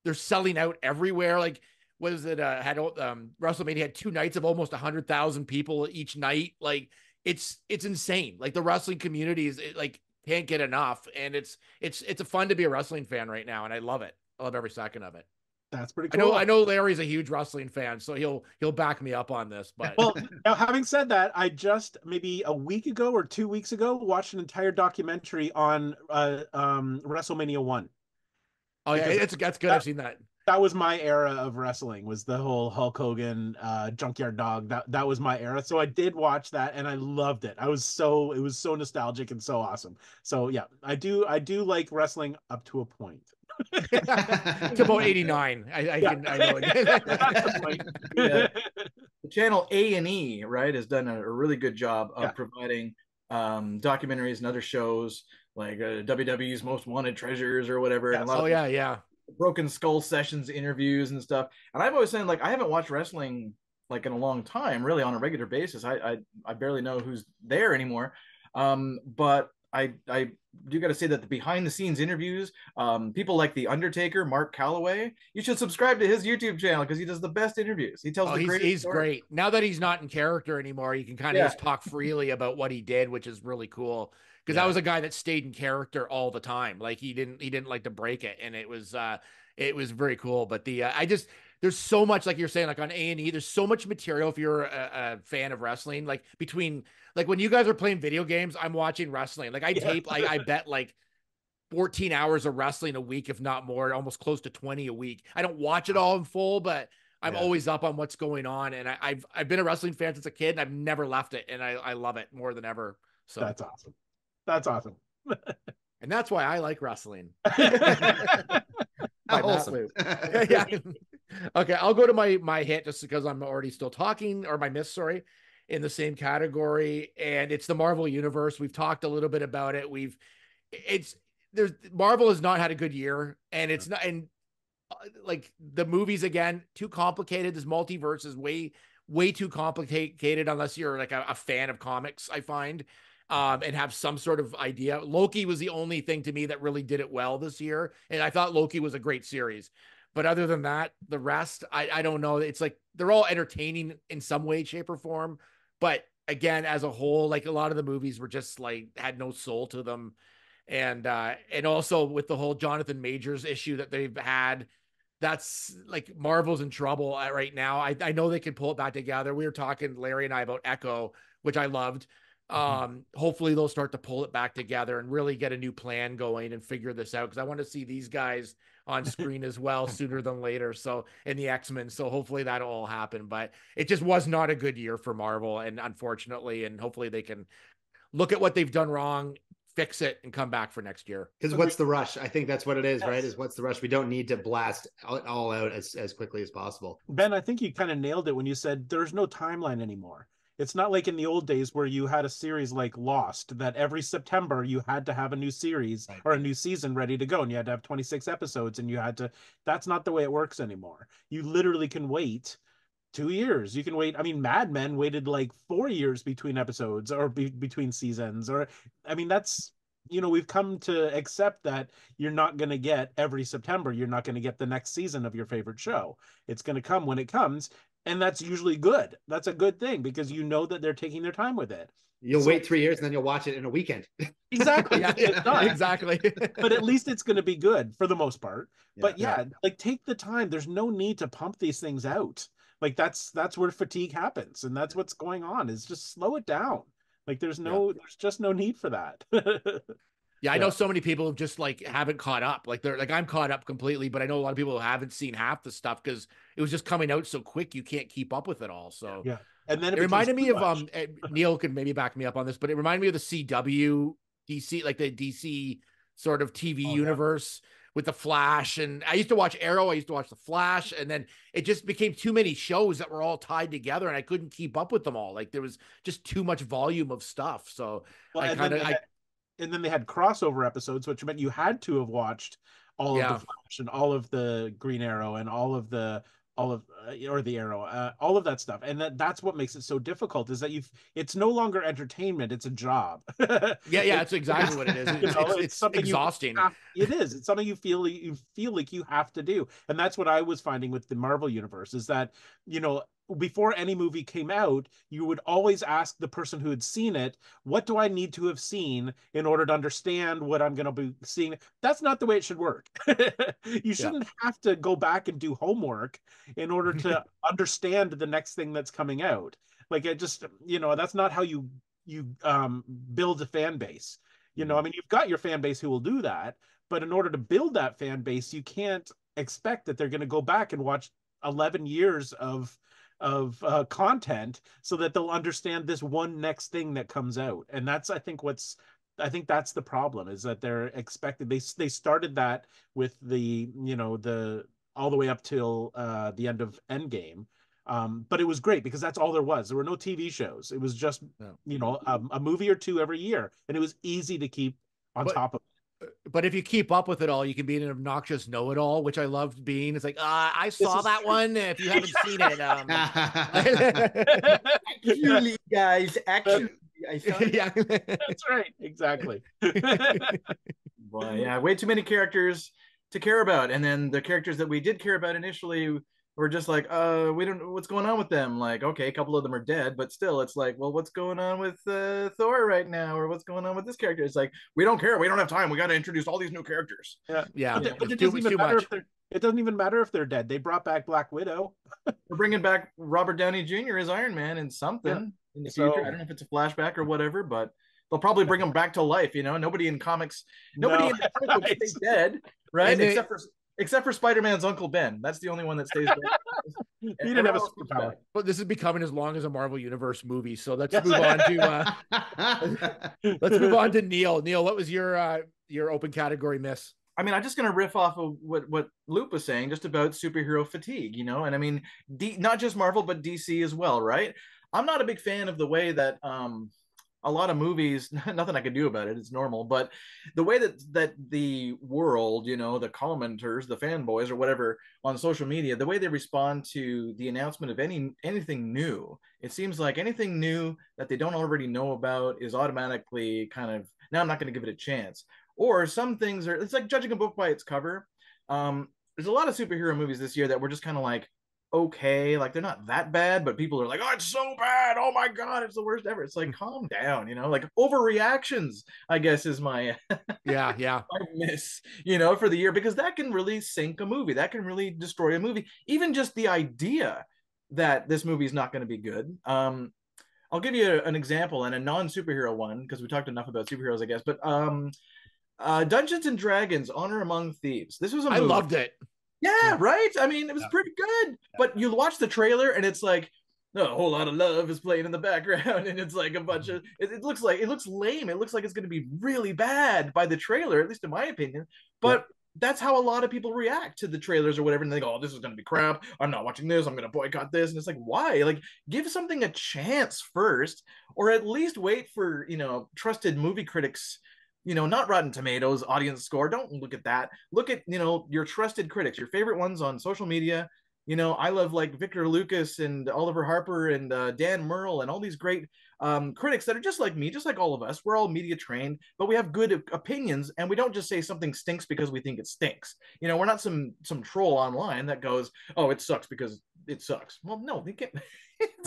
they're selling out everywhere. Like was it uh had um WrestleMania had two nights of almost hundred thousand people each night. Like it's it's insane. Like the wrestling community is it, like can't get enough, and it's it's it's a fun to be a wrestling fan right now, and I love it. I love every second of it. That's pretty I cool know I know Larry's a huge wrestling fan, so he'll he'll back me up on this. But well now having said that i just maybe a week ago or two weeks ago watched an entire documentary on uh um wrestlemania 1 oh yeah, it's that's good. I've seen that. that was my era of wrestling was the whole hulk hogan uh junkyard dog that that was my era so i did watch that and i loved it i was so it was so nostalgic and so awesome so yeah i do i do like wrestling up to a point [LAUGHS] It's about eighty nine. I, I Yeah. can I know [LAUGHS] the Yeah. channel A and E, right, has done a, a really good job of Yeah. providing um, documentaries and other shows like uh, WWE's Most Wanted Treasures or whatever. and a lot oh of yeah, yeah. Broken Skull sessions, interviews, and stuff. And I've always said like I haven't watched wrestling like in a long time, really on a regular basis. I I, I barely know who's there anymore. Um, but I I do got to say that the behind the scenes interviews, um, people like the Undertaker, Mark Calaway, you should subscribe to his YouTube channel because he does the best interviews. He tells Oh, the he's, he's great. Now that he's not in character anymore, you can kind of Yeah. just talk freely about what he did, which is really cool. Because Yeah. that was a guy that stayed in character all the time. Like he didn't he didn't like to break it, and it was uh it was very cool. But the uh, I just there's so much like you're saying like on A and E. There's so much material if you're a, a fan of wrestling. Like between like when you guys are playing video games, I'm watching wrestling. Like I Yeah. tape like I [LAUGHS] bet like 14 hours of wrestling a week, if not more, almost close to 20 a week. I don't watch it all in full, but I'm Yeah. always up on what's going on. And I, I've I've been a wrestling fan since a kid and I've never left it. And I, I love it more than ever. So That's awesome. That's awesome. [LAUGHS] and that's why I like wrestling. [LAUGHS] Matt yeah. Okay, I'll go to my my hit just because I'm already still talking, or my miss, sorry, in the same category. And it's the Marvel Universe. We've talked a little bit about it. We've it's there's Marvel has not had a good year, and it's not and uh, like the movies again too complicated. This multiverse is way way too complicated unless you're like a, a fan of comics. I find. Um, and have some sort of idea. Loki was the only thing to me that really did it well this year, and I thought Loki was a great series. But other than that, the rest, I, I don't know. It's like they're all entertaining in some way, shape, or form. But again, as a whole, like a lot of the movies were just like had no soul to them. And uh, and also with the whole Jonathan Majors issue that they've had, that's like Marvel's in trouble uh, right now. I, I know they can pull it back together. We were talking, Larry and I, about Echo, which I loved. Um, hopefully they'll start to pull it back together and really get a new plan going and figure this out because I want to see these guys on screen as well [LAUGHS] sooner than later. So in the X-Men. So hopefully that'll all happen. But it just was not a good year for Marvel, and unfortunately, and hopefully they can look at what they've done wrong, fix it, and come back for next year. Because what's the rush? I think that's what it is, right? Is what's the rush? We don't need to blast all out as, as quickly as possible. Ben, I think you kind of nailed it when you said there's no timeline anymore. It's not like in the old days where you had a series like Lost that every September you had to have a new series Right. or a new season ready to go and you had to have 26 episodes and you had to that's not the way it works anymore. You literally can wait 2 years. You can wait I mean Mad Men waited like 4 years between episodes or be, between seasons or I mean that's you know we've come to accept that you're not going to get every September you're not going to get the next season of your favorite show. It's going to come when it comes and that's usually good. That's a good thing because you know that they're taking their time with it. You'll So- wait three years and then you'll watch it in a weekend. [LAUGHS] Exactly. Yeah, It's done. [LAUGHS] exactly. [LAUGHS] But at least it's going to be good for the most part. but Yeah. yeah, like take the time. There's no need to pump these things out. Like that's that's where fatigue happens, and that's what's going on. Is just slow it down. Like there's no, there's just no need for that. Yeah, I know so many people who just like haven't caught up. Like they're like I'm caught up completely, but I know a lot of people who haven't seen half the stuff because it was just coming out so quick you can't keep up with it all. So Yeah. and then it, it, reminded me of um Neil could maybe back me up on this, but it reminded me of the CW DC like the DC sort of TV Oh, yeah. universe with the Flash and I used to watch Arrow, I used to watch the Flash and then it just became too many shows that were all tied together and I couldn't keep up with them all. Like there was just too much volume of stuff. So Well, I and, then kinda- they I- had, and then they had crossover episodes, which meant you had to have watched all Yeah. of the Flash and all of the Green Arrow and all of the all of uh, or the Arrow, uh, all of that stuff, and that that's what makes it so difficult. Is that you've it's no longer entertainment; it's a job. [LAUGHS] yeah, yeah, that's exactly what it is. [LAUGHS] You It's, know, it's, it's it's something exhausting. have- it is. It's something you feel you feel like you have to do, and that's what I was finding with the Marvel universe. Is that you know before any movie came out, you would always ask the person who had seen it, "What do I need to have seen in order to understand what I'm going to be seeing?" That's not the way it should work. [LAUGHS] you shouldn't have to go back and do homework in order to [LAUGHS] understand the next thing that's coming out. Like it just, you know, that's not how you you um build a fan base. You know, I mean, you've got your fan base who will do that, but in order to build that fan base, you can't expect that they're going to go back and watch 11 years of of uh, content so that they'll understand this one next thing that comes out. And that's, I think, what's I think that's the problem is that they're expected. They they started that with the you know the all the way up till uh, the end of Endgame. Um, but it was great because that's all there was. There were no TV shows. It was just No. you know a, a movie or two every year, and it was easy to keep on But- top of. But if you keep up with it all, you can be an obnoxious know-it-all, which I loved being. It's like, uh, I saw that true. one. If you haven't seen it, um, Actually, [LAUGHS] guys, actually, I [LAUGHS] found- yeah. That's right. Exactly. [LAUGHS] Boy, yeah, way too many characters to care about, and then the characters that we did care about initially were just like, uh, we don't know what's going on with them. Like, okay, a couple of them are dead, but still, it's like, well, what's going on with uh, Thor right now, or what's going on with this character? It's like we don't care, we don't have time, we got to introduce all these new characters. yeah. But, it- but it doesn't even too matter much. if they're. It doesn't even matter if they're dead. They brought back Black Widow. [LAUGHS] We're bringing back Robert Downey Jr. as Iron Man in something Yeah. in the So- future. I don't know if it's a flashback or whatever, but they'll probably bring him back to life. You know, nobody in comics, nobody No. in the comic books [LAUGHS] Right. dead, right? And they- except for except for Spider-Man's Uncle Ben. That's the only one that stays dead. [LAUGHS] He didn't have a Everyone else comes superpower. But this is becoming as long as a Marvel Universe movie. So let's move on to uh, [LAUGHS] let's move on to Neil. Neil, what was your uh, your open category miss? I mean, I'm just gonna riff off of what what Luke was saying, just about superhero fatigue, you know. And I mean, D, not just Marvel, but DC as well, right? I'm not a big fan of the way that um a lot of movies. [LAUGHS] Nothing I can do about it; it's normal. But the way that that the world, you know, the commenters, the fanboys, or whatever on social media, the way they respond to the announcement of any anything new, it seems like anything new that they don't already know about is automatically kind of now. I'm not going to give it a chance or some things are it's like judging a book by its cover um there's a lot of superhero movies this year that were just kind of like okay like they're not that bad but people are like oh it's so bad oh my god it's the worst ever it's like [LAUGHS] calm down you know like overreactions i guess is my Yeah, [LAUGHS] yeah. my miss you know for the year because that can really sink a movie that can really destroy a movie even just the idea that this movie is not going to be good um i'll give you an example and a non-superhero one because we talked enough about superheroes i guess but um uh dungeons and dragons honor among thieves this was a I movie. loved it. Yeah right? I mean it was Yeah. pretty good. But you watch the trailer and it's like a whole lot of love is playing in the background [LAUGHS] and it's like a bunch of it, it looks like it looks lame. It looks like it's going to be really bad by the trailer at least in my opinion. But that's how a lot of people react to the trailers or whatever and they go oh this is going to be crap. I'm not watching this. I'm going to boycott this. And it's like why? Like give something a chance first or at least wait for you know trusted movie critics you know not rotten tomatoes audience score don't look at that. Look at you know your trusted critics your favorite ones on social media. You know i love like victor lucas and oliver harper and uh, Dan Murrell and all these great um, critics that are just like me just like all of us. We're all media trained but we have good opinions and we don't just say something stinks because we think it stinks. You know we're not some some troll online that goes oh it sucks because it sucks. Well no they can't [LAUGHS]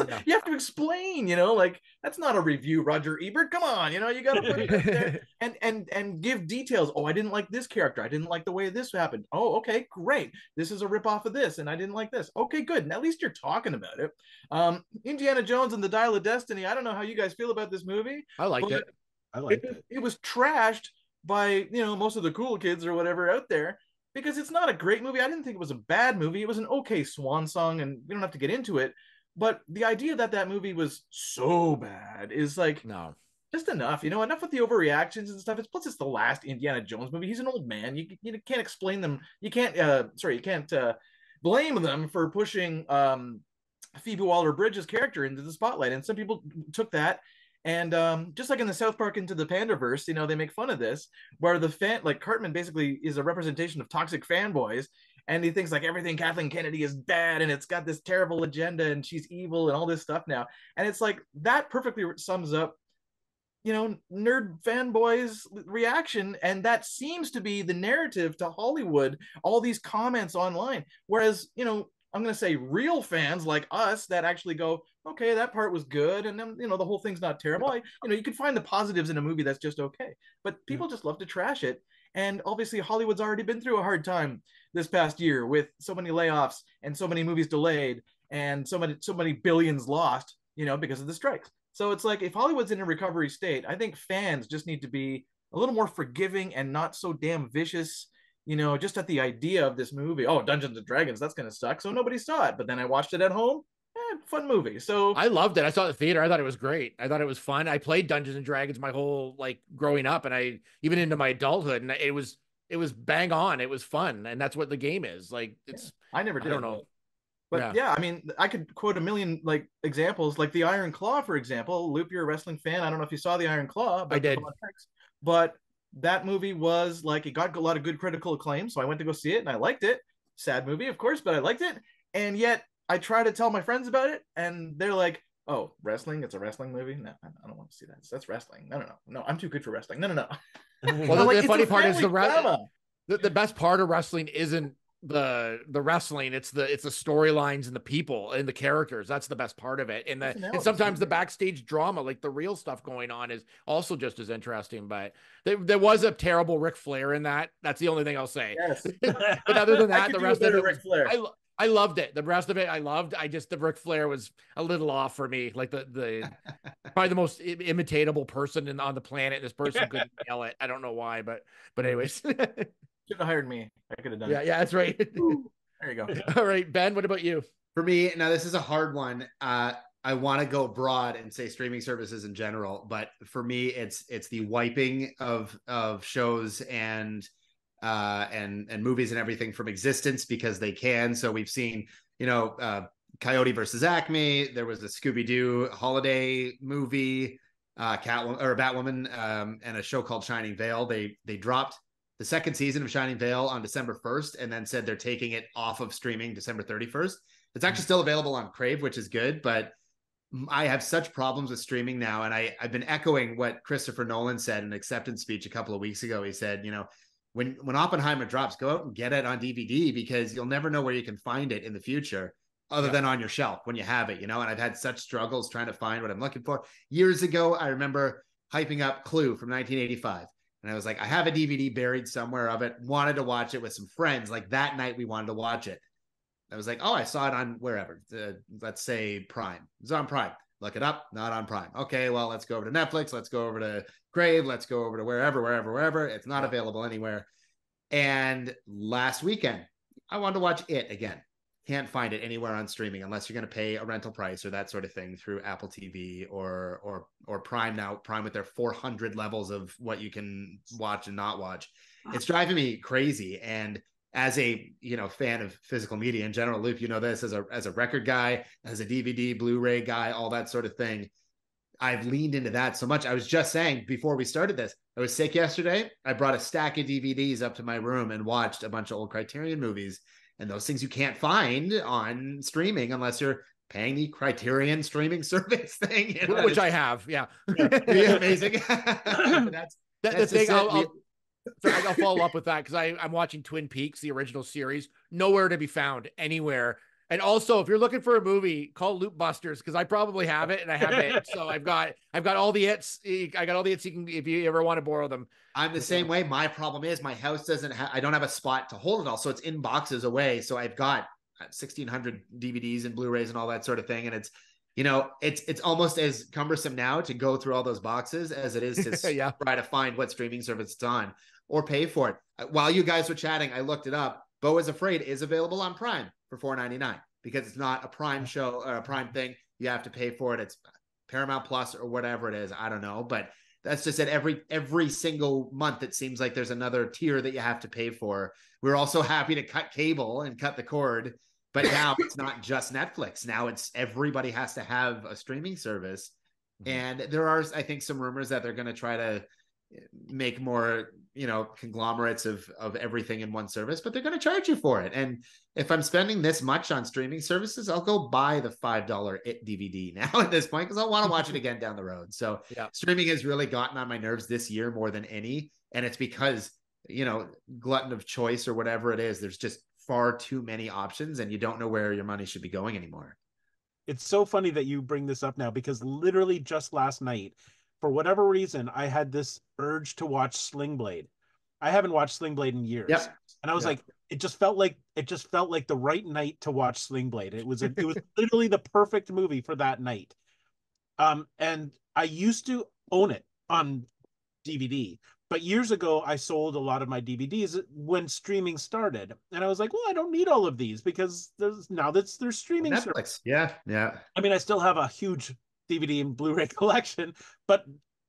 Yeah. you have to explain you know like that's not a review roger ebert. Come on you know you gotta put it out there [LAUGHS] and and and give details. Oh i didn't like this character. I didn't like the way this happened. Oh okay great. This is a rip off of this and i didn't like this. Okay good. And at least you're talking about it. Um indiana jones and the dial of destiny. I don't know how you guys feel about this movie I liked but it. I it, like it. it was trashed by you know most of the cool kids or whatever out there because it's not a great movie i didn't think it was a bad movie it was an okay swan song and we don't have to get into it but the idea that that movie was so bad is like No. just enough, you know, enough with the overreactions and stuff. It's plus it's the last Indiana Jones movie. He's an old man. You you can't explain them. You can't uh sorry, you can't uh blame them for pushing um Phoebe Waller Bridge's character into the spotlight. And some people took that and um just like in the South Park into the Panderverse, you know, they make fun of this where the fan like Cartman basically is a representation of toxic fanboys and he thinks like everything Kathleen Kennedy is bad and it's got this terrible agenda and she's evil and all this stuff now. And it's like that perfectly sums up you know, nerd fanboys reaction. And that seems to be the narrative to Hollywood, all these comments online. Whereas, you know, I'm going to say real fans like us that actually go, okay, that part was good. And then, you know, the whole thing's not terrible. I, you know, you can find the positives in a movie that's just okay. But people just love to trash it. And obviously, Hollywood's already been through a hard time this past year with so many layoffs and so many movies delayed and so many, so many billions lost, you know, because of the strikes. So it's like if Hollywood's in a recovery state, I think fans just need to be a little more forgiving and not so damn vicious. You know, just at the idea of this movie. Oh, Dungeons and Dragons, that's gonna suck. So nobody saw it. But then I watched it at home. Eh, fun movie. So I loved it. I saw it the theater. I thought it was great. I thought it was fun. I played Dungeons and Dragons my whole like growing up, and I even into my adulthood, and it was it was bang on. It was fun, and that's what the game is. Like it's I never did. I don't know. But Yeah. yeah. I mean, I could quote a million like examples, like the Iron Claw, for example. Loop, you're a wrestling fan. I don't know if you saw the Iron Claw. But I did. But that movie was like it got a lot of good critical acclaim, so I went to go see it and I liked it. Sad movie, of course, but I liked it. And yet I try to tell my friends about it, and they're like, Oh, wrestling? It's a wrestling movie? No, I I don't want to see that. That's wrestling. No, no, no. No, I'm too good for wrestling. No, no, no. [LAUGHS] Well, [LAUGHS] I'm the funny part is the family re- the, the best part of wrestling isn't the the wrestling it's the it's the storylines and the people and the characters that's the best part of it and the and sometimes the backstage drama like the real stuff going on is also just as interesting but there, there was a terrible Ric Flair in that that's the only thing I'll say Yes. [LAUGHS] but other than that the rest of better it Ric was, Flair. I, lo- I loved it. The rest of it I loved. I just the Ric Flair was a little off for me. Like the the [LAUGHS] probably the most I- imitatable person in, on the planet. This person couldn't yell it. I don't know why but but anyways. [LAUGHS] Should have hired me. I could have done yeah it. yeah that's right. [LAUGHS] There you go. all right Ben what about you? For me, now this is a hard one. Uh, I want to go broad and say streaming services in general, but for me, it's it's the wiping of of shows and uh, and and movies and everything from existence because they can. So we've seen, you know, uh, Coyote versus Acme. There was a Scooby Doo holiday movie, uh, Catwoman or Batwoman, um, and a show called Shining Vale. They they dropped the second season of Shining Vale on December 1st and then said they're taking it off of streaming December 31st. It's actually still available on Crave, which is good, but I have such problems with streaming now. And I, I've been echoing what Christopher Nolan said in an acceptance speech a couple of weeks ago. He said, you know, when when Oppenheimer drops, go out and get it on DVD because you'll never know where you can find it in the future other Yeah. than on your shelf when you have it, you know. And I've had such struggles trying to find what I'm looking for. Years ago, I remember hyping up Clue from 1985. And I was like, I have a DVD buried somewhere of it, wanted to watch it with some friends. Like that night, we wanted to watch it. I was like, oh, I saw it on wherever, uh, let's say Prime. It's on Prime. Look it up, not on Prime. Okay, well, let's go over to Netflix. Let's go over to Crave. Let's go over to wherever, wherever, wherever. It's not available anywhere. And last weekend, I wanted to watch it again. Can't find it anywhere on streaming unless you're going to pay a rental price or that sort of thing through Apple TV or or or Prime now. Prime with their 400 levels of what you can watch and not watch. It's driving me crazy. And as a you know fan of physical media in general, Luke, you know this as a as a record guy, as a DVD, Blu-ray guy, all that sort of thing. I've leaned into that so much. I was just saying before we started this, I was sick yesterday. I brought a stack of DVDs up to my room and watched a bunch of old Criterion movies. And those things you can't find on streaming unless you're paying the Criterion streaming [LAUGHS] service thing. you know, which I have. Yeah. yeah, [LAUGHS] amazing. [LAUGHS] That's That, the thing. I'll, I'll, sorry, I'll follow up with that because I'm watching Twin Peaks, the original series, nowhere to be found anywhere. And also, if you're looking for a movie, call Loop Busters because I probably have it and I have it. [LAUGHS] so I've got I've got all the hits. I got all the hits you can if you ever want to borrow them. I'm the same way. My problem is my house doesn't have, I don't have a spot to hold it all. So it's in boxes away. So I've got uh, 1600 DVDs and Blu-rays and all that sort of thing. And it's, you know, it's, it's almost as cumbersome now to go through all those boxes as it is to [LAUGHS] Yeah. try to find what streaming service it's on or pay for it. Uh, While you guys were chatting, I looked it up. Beau is Afraid is available on Prime for 4.99 because it's not a Prime show or a Prime thing. You have to pay for it. It's Paramount Plus or whatever it is. I don't know, but that's just at every every single month. It seems like there's another tier that you have to pay for. We're also happy to cut cable and cut the cord, but [LAUGHS] now it's not just Netflix. Now it's everybody has to have a streaming service. Mhm. And there are, I think, some rumors that they're going to try to make more, you know, conglomerates of of everything in one service, but they're going to charge you for it. And if I'm spending this much on streaming services, I'll go buy the five dollar it DVD now [LAUGHS] at this point because I want to watch it [LAUGHS] again down the road. So Yeah. streaming has really gotten on my nerves this year more than any, and it's because you know glutton of choice or whatever it is. There's just far too many options, and you don't know where your money should be going anymore. It's so funny that you bring this up now because literally just last night, for whatever reason, I had this urge to watch Sling Blade. I haven't watched Sling Blade in years. Yep. And I was Yeah. like, it just felt like it just felt like the right night to watch Sling Blade. It was a, it was [LAUGHS] literally the perfect movie for that night. Um, and I used to own it on DVD, but years ago I sold a lot of my DVDs when streaming started, and I was like, well, I don't need all of these because there's now that's there's streaming. service. Netflix, yeah, yeah. I mean, I still have a huge DVD and Blu-ray [LAUGHS] collection, but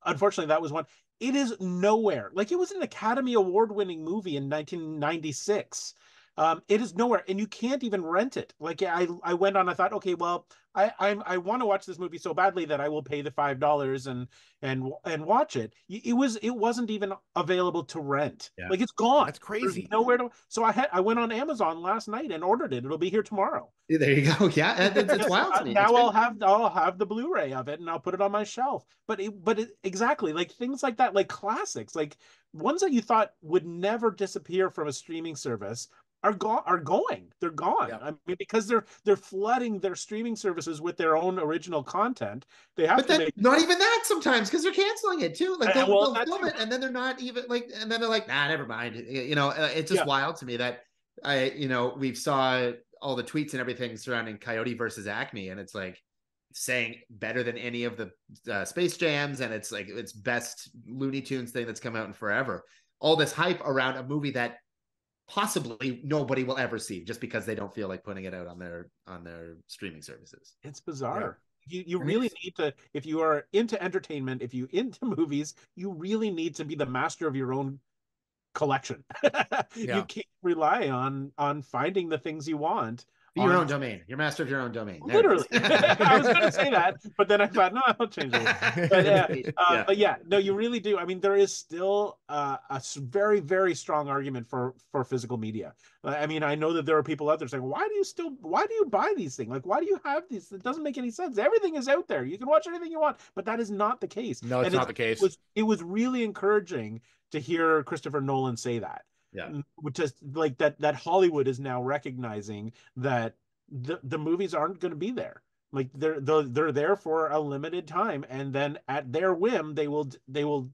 unfortunately, that was one. It is nowhere. Like it was an Academy Award-winning movie in 1996. Um, it is nowhere, and you can't even rent it. Like I, I went on. I thought, okay, well, I, I, I want to watch this movie so badly that I will pay the five dollars and and and watch it. It was it wasn't even available to rent. Yeah. Like it's gone. That's There's crazy. nowhere to. So I had I went on Amazon last night and ordered it. It'll be here tomorrow. There you go. [LAUGHS] Yeah, it- it's, it's wild me. Now It's I'll have I'll have the Blu-ray of it and I'll put it on my shelf. But it, but it, exactly like things like that, like classics, like ones that you thought would never disappear from a streaming service are gone are going. They're gone. Yeah. I mean, because they're they're flooding their streaming services with their own original content. They have but to then make not even that sometimes because they're canceling it too. Like Uh, they'll, well, they'll film it and then they're not even like, and then they're like, nah, never mind. You know, uh, it's just Yeah. wild to me that I, you know, we've saw all the tweets and everything surrounding Coyote versus Acme, and it's like saying better than any of the uh, Space Jams, and it's like it's best Looney Tunes thing that's come out in forever. All this hype around a movie that possibly nobody will ever see just because they don't feel like putting it out on their on their streaming services. It's bizarre. You you really need to if you are into entertainment, if you into [LAUGHS] movies, you really need to be the master of your own collection. [LAUGHS] Yeah. You can't rely on on finding the things you want. Be your own domain. You're master of your own domain. There Literally. [LAUGHS] I was going to say that, but then I [LAUGHS] thought, no, I'll change it. [LAUGHS] But yeah, uh, but yeah, no, you really do. I mean, there is still uh, a s- very, very strong argument for for physical media. Uh, I mean, I know that there are people out there saying, "Why do you still? Why do you buy these things? Like, why do you have these? It doesn't make any sense. Everything is out there. You can watch anything you want." But that is not the case. No, it's And not the case. It was it was really encouraging to hear Christopher Nolan say that. Yeah. Which is like that that Hollywood is now recognizing that the the movies aren't going to be there. Like they're, they're they're there for a limited time, and then at their whim they will they will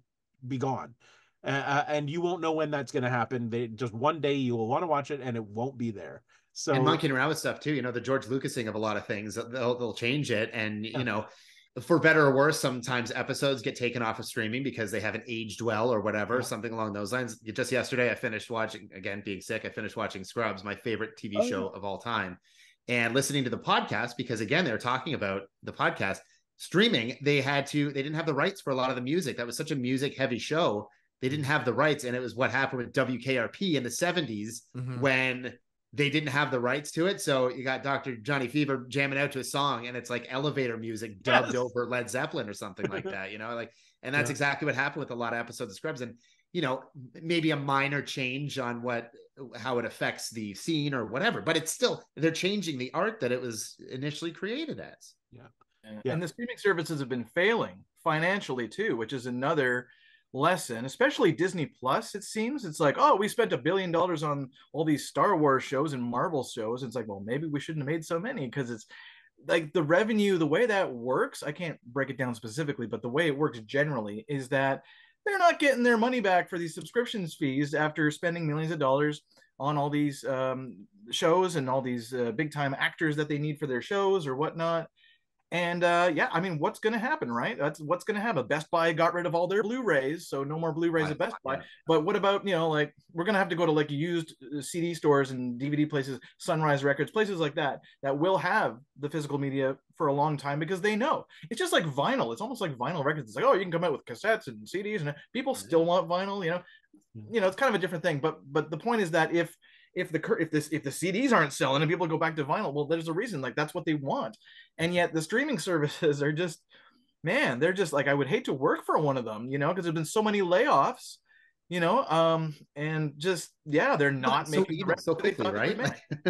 be gone, uh, and you won't know when that's going to happen. They just one day you will want to watch it, and it won't be there. So and monkeying around with stuff too. You know, the George lucas Lucasing of a lot of things. They'll they'll change it, and you know, for better or worse, sometimes episodes get taken off of streaming because they haven't aged well or whatever, Yeah. something along those lines. Just yesterday, I finished watching again, being sick. I finished watching Scrubs, my favorite TV Oh, show of all time, and listening to the podcast because again, they were talking about the podcast streaming. They had to. They didn't have the rights for a lot of the music. That was such a music heavy show. They didn't have the rights, and it was what happened with WKRP in the 70s Mhm. when they didn't have the rights to it. So you got Dr. Johnny Fever jamming out to a song and it's like elevator music dubbed Yes. over Led Zeppelin or something like that, you know, like, and that's Yeah. exactly what happened with a lot of episodes of Scrubs. And, you know, maybe a minor change on what, how it affects the scene or whatever, but it's still, they're changing the art that it was initially created as. And, Yeah. and the streaming services have been failing financially too, which is another lesson, especially Disney Plus. It seems it's like, oh, we spent a billion dollars on all these Star Wars shows and Marvel shows. It's like, well, maybe we shouldn't have made so many because it's like the revenue, the way that works. I can't break it down specifically, but the way it works generally is that they're not getting their money back for these subscriptions fees after spending millions of dollars on all these um, shows and all these uh, big time actors that they need for their shows or whatnot. And uh, yeah, I mean, what's going to happen, right? That's what's going to happen. Best Buy got rid of all their Blu-rays, so no more Blu-rays at Best Buy. But what about you know, like we're going to have to go to like used uh, CD stores and DVD places, Sunrise Records, places like that that will have the physical media for a long time because they know it's just like vinyl. It's almost like vinyl records. It's like oh, you can come out with cassettes and CDs, and people still want vinyl. You know, you know, it's kind of a different thing. But but the point is that if if the cur- if this if the CDs aren't selling and people go back to vinyl, well, there's a reason. Like that's what they want, and yet the streaming [LAUGHS] services are just, man, they're just like I would hate to work for one of them, you know, because there's been so many layoffs, you know, um, and just yeah, they're not so making even so quickly, right?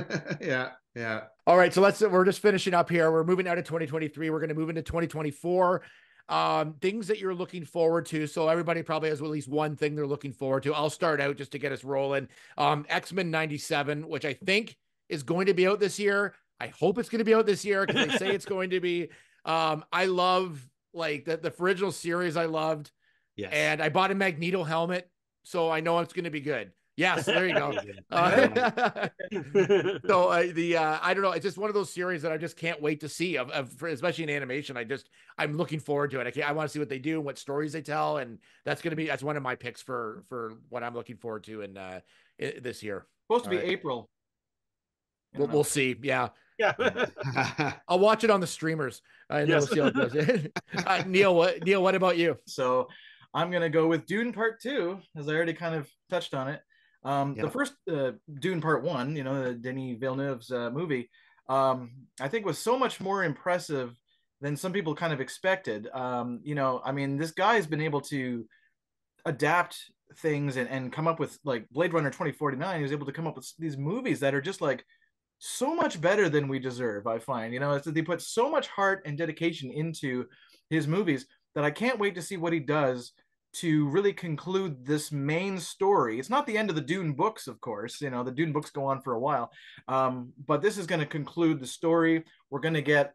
[LAUGHS] yeah. Yeah. All right, so let's we're just finishing up here. We're moving out of 2023. We're going to move into 2024. Um, things that you're looking forward to. So everybody probably has at least one thing they're looking forward to. I'll start out just to get us rolling. Um, X-Men 97, which I think is going to be out this year. I hope it's going to be out this year because they say it's [LAUGHS] going to be. Um, I love like the, the original series I loved, Yes. and I bought a Magneto helmet, so I know it's going to be good. Yes, there you go. [LAUGHS] [LAUGHS] Uh, so uh, the uh, I don't know. It's just one of those series that I just can't wait to see. Of, of for, especially in animation, I just I'm looking forward to it. I can't, I want to see what they do, and what stories they tell, and that's gonna be that's one of my picks for for what I'm looking forward to in uh i- this year. Supposed to be All right. April. I We'll, we'll see. Yeah, yeah. [LAUGHS] I'll watch it on the streamers, uh, and then Yes. we'll see how it goes. uh, Neil, what Neil? What about you? So I'm gonna go with Dune Part Two, as I already kind of touched on it. Um, Yeah. The first uh, Dune Part One, you know, the Denis Villeneuve's uh, movie, um, I think was so much more impressive than some people kind of expected. Um, you know, I mean, this guy's been able to adapt things and, and come up with like Blade Runner 2049. He was able to come up with these movies that are just like so much better than we deserve. I find, you know, it's that they put so much heart and dedication into his movies that I can't wait to see what he does to really conclude this main story. It's not the end of the Dune books, of course. You know, the Dune books go on for a while, um, but this is going to conclude the story. We're going to get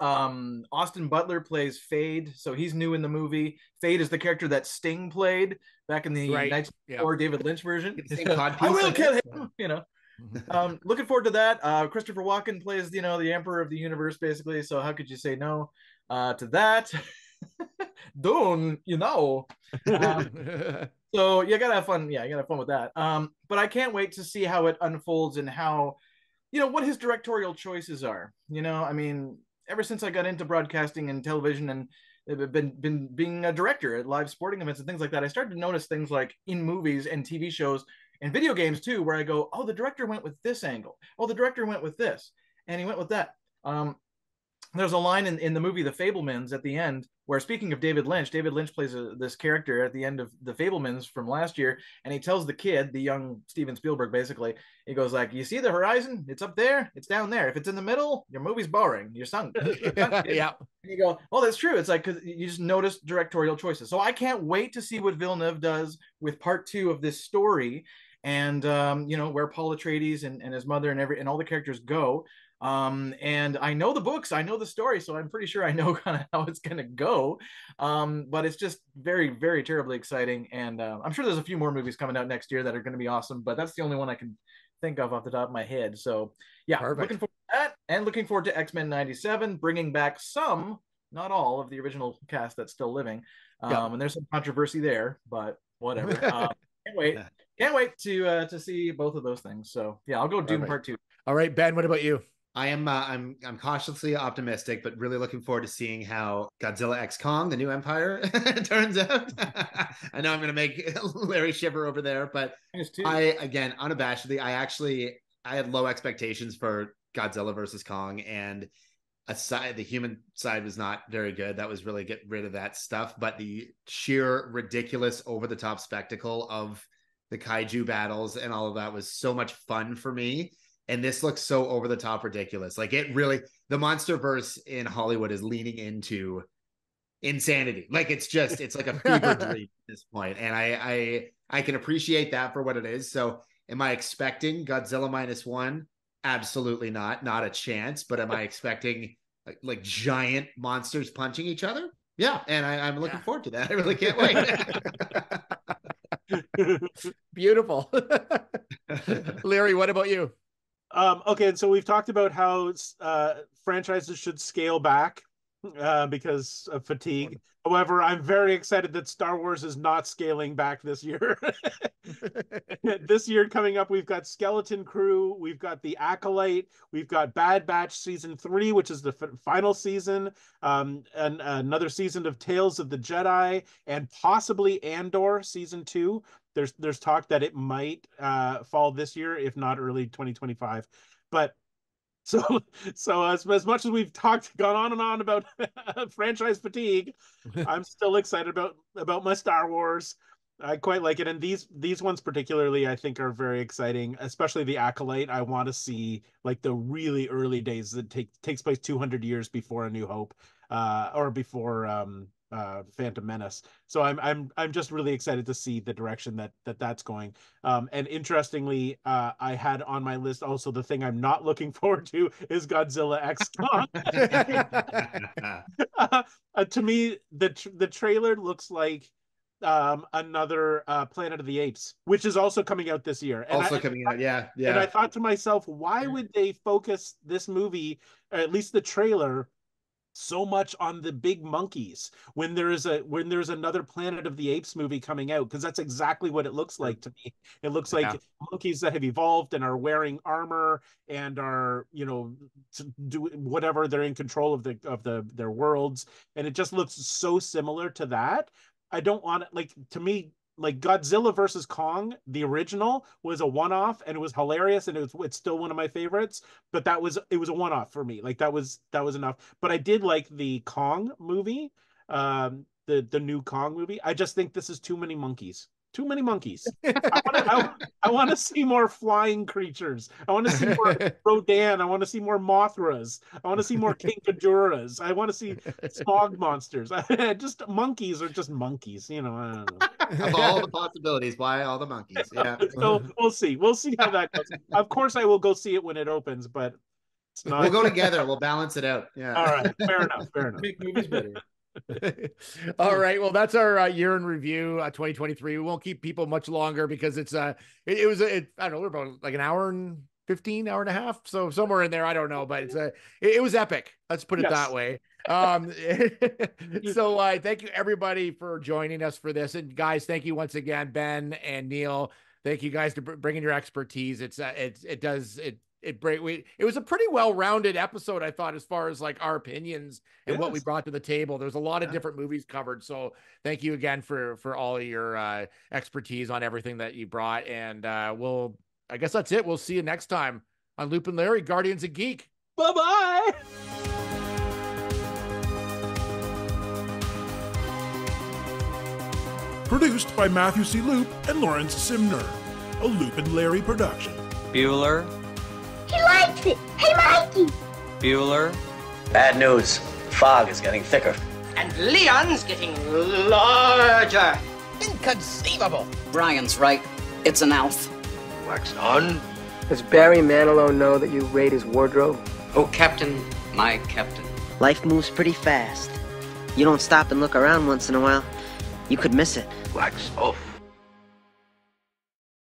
um Austin Butler plays Feyd, so he's new in the movie. Feyd is the character that Sting played back in the Right. Knights Yeah. or David Lynch version. Get the same codpiece, I will kill him. You know, [LAUGHS] um, looking forward to that. Uh, Christopher Walken plays, you know, the Emperor of the Universe, basically. So how could you say no uh, to that? [LAUGHS] [LAUGHS] Dune, you know. Um, [LAUGHS] so you gotta have fun. Yeah, you gotta have fun with that. Um, but I can't wait to see how it unfolds and how, you know, what his directorial choices are. You know, I mean, ever since I got into broadcasting and television and been been being a director at live sporting events and things like that, I started to notice things like in movies and TV shows and video games too, where I go, oh, the director went with this angle. Oh, the director went with this, and he went with that. Um, there's a line in, in the movie The Fabelmans at the end where speaking of David Lynch, David Lynch plays a, this character at the end of The Fabelmans from last year, and he tells the kid, the young Steven Spielberg, basically, he goes like, "You see the horizon? It's up there. It's down there. If it's in the middle, your movie's boring. You're sunk." [LAUGHS] You're sunk, yeah. And you go, "Oh, that's true." It's like because you just notice directorial choices. So I can't wait to see what Villeneuve does with part two of this story, and um, you know where Paul Atreides and, and his mother and every and all the characters go. Um, and I know the books, I know the story, so I'm pretty sure I know [LAUGHS] kind of how it's gonna go. Um, but it's just very, very terribly exciting, and uh, I'm sure there's a few more movies coming out next year that are gonna be awesome. But that's the only one I can think of off the top of my head. So yeah, Perfect. looking forward to that, and looking forward to X Men '97, bringing back some, not all, of the original cast that's still living. Um, Yeah. and there's some controversy there, but whatever. [LAUGHS] um, can't wait. Can't wait to uh, to see both of those things. So yeah, I'll go Dune Perfect. Part Two. All right, Ben, what about you? I am uh, I'm I'm cautiously optimistic, but really looking forward to seeing how Godzilla X Kong, the new Empire, [LAUGHS] turns out. [LAUGHS] I know I'm gonna make [LAUGHS] Larry shiver over there, but I again unabashedly, I actually I had low expectations for Godzilla versus Kong, and aside the human side was not very good. That was really get rid of that stuff, but the sheer ridiculous over the top spectacle of the kaiju battles and all of that was so much fun for me. And this looks so over the top ridiculous. Like it really, the monster verse in Hollywood is leaning into insanity. Like it's just, it's like a fever [LAUGHS] dream at this point. And I, I, I can appreciate that for what it is. So am I expecting Godzilla minus one? Absolutely not. Not a chance. But am I expecting like, like giant monsters punching each other? Yeah. And I, I'm looking Yeah. forward to that. I really can't wait. [LAUGHS] Beautiful. [LAUGHS] Larry, what about you? Um, okay, and so we've talked about how uh, franchises should scale back uh, because of fatigue. However, I'm very excited that Star Wars is not scaling back this year. [LAUGHS] this year coming up, we've got Skeleton Crew, we've got The Acolyte, we've got Bad Batch season three, which is the final season, um, and another season of Tales of the Jedi, and possibly Andor season two. There's there's talk that it might uh, fall this year, if not early 2025. But [LAUGHS] so so as, as much as we've talked gone on and on about [LAUGHS] franchise fatigue, [LAUGHS] I'm still excited about about my Star Wars. I quite like it, and these these ones particularly I think are very exciting, especially the acolyte. I want to see like the really early days that take takes place 200 years before A New Hope, uh, or before um, uh, Phantom Menace. So I'm I'm I'm just really excited to see the direction that that that's going. Um, and interestingly, uh, I had on my list also the thing I'm not looking [LAUGHS] forward to is Godzilla X [LAUGHS] Kong. [LAUGHS] uh, to me, the tr- the trailer looks like um, another uh, Planet of the Apes, which is also coming out this year. And also I, coming out. Yeah. yeah. and I thought to myself, why would they focus this movie, or at least the trailer, so much on the big monkeys when there is a when there's another Planet of the Apes movie coming out? Because that's exactly what it looks like to me. It looks like monkeys that have evolved and are wearing armor and are you know to do whatever they're in control of the of the their worlds, and it just looks so similar to that. I don't want it like to me like Godzilla versus Kong, the original was a one-off and it was hilarious and it was it's still one of my favorites, but that was it was a one-off for me. Like that was that was enough. But I did like the Kong movie, um the the new Kong movie. I just think this is too many monkeys. Too many monkeys. [LAUGHS] I want to see more flying creatures. I want to see more [LAUGHS] Rodan. I want to see more Mothras. I want to see more King Ghidorahs. I want to see smog monsters. [LAUGHS] just monkeys are just monkeys. You know, I don't know. of all the possibilities, why all the monkeys? Yeah. so we'll see. We'll see how that goes. Of course, I will go see it when it opens, but it's not. We'll go together. We'll balance it out. Yeah. All right. Fair enough. Fair enough. Make movies better. [LAUGHS] All right. Well, that's our uh, year in review, uh, 2023. We won't keep people much longer because it's uh, it, it was it, I don't know, we're about like an hour and 15, hour and a half, so somewhere in there. I don't know, but it's a it, it was epic. Let's put it yes. that way. Um, [LAUGHS] [LAUGHS] so uh, thank you everybody for joining us for this, and guys, thank you once again, Ben and Neil. Thank you guys to bringing your expertise. It's uh, it it does it it break we it was a pretty well-rounded episode i thought as far as like our opinions and yes. what we brought to the table. There's a lot of yeah. different movies covered so thank you again for for all your uh expertise on everything that you brought and uh we'll i guess that's it. We'll see you next time on loop and larry guardians of geek. Bye-bye. Produced by matthew c. Loop and lawrence simner. A loop and larry production. Bueller he likes it. Hey, Mikey. Bueller. Bad news. Fog is getting thicker. And Leon's getting larger. Inconceivable. Brian's right. It's an elf. Wax on. Does Barry Manilow know that you raid his wardrobe? Oh, Captain, my captain. Life moves pretty fast. You don't stop and look around once in a while, you could miss it. Wax off.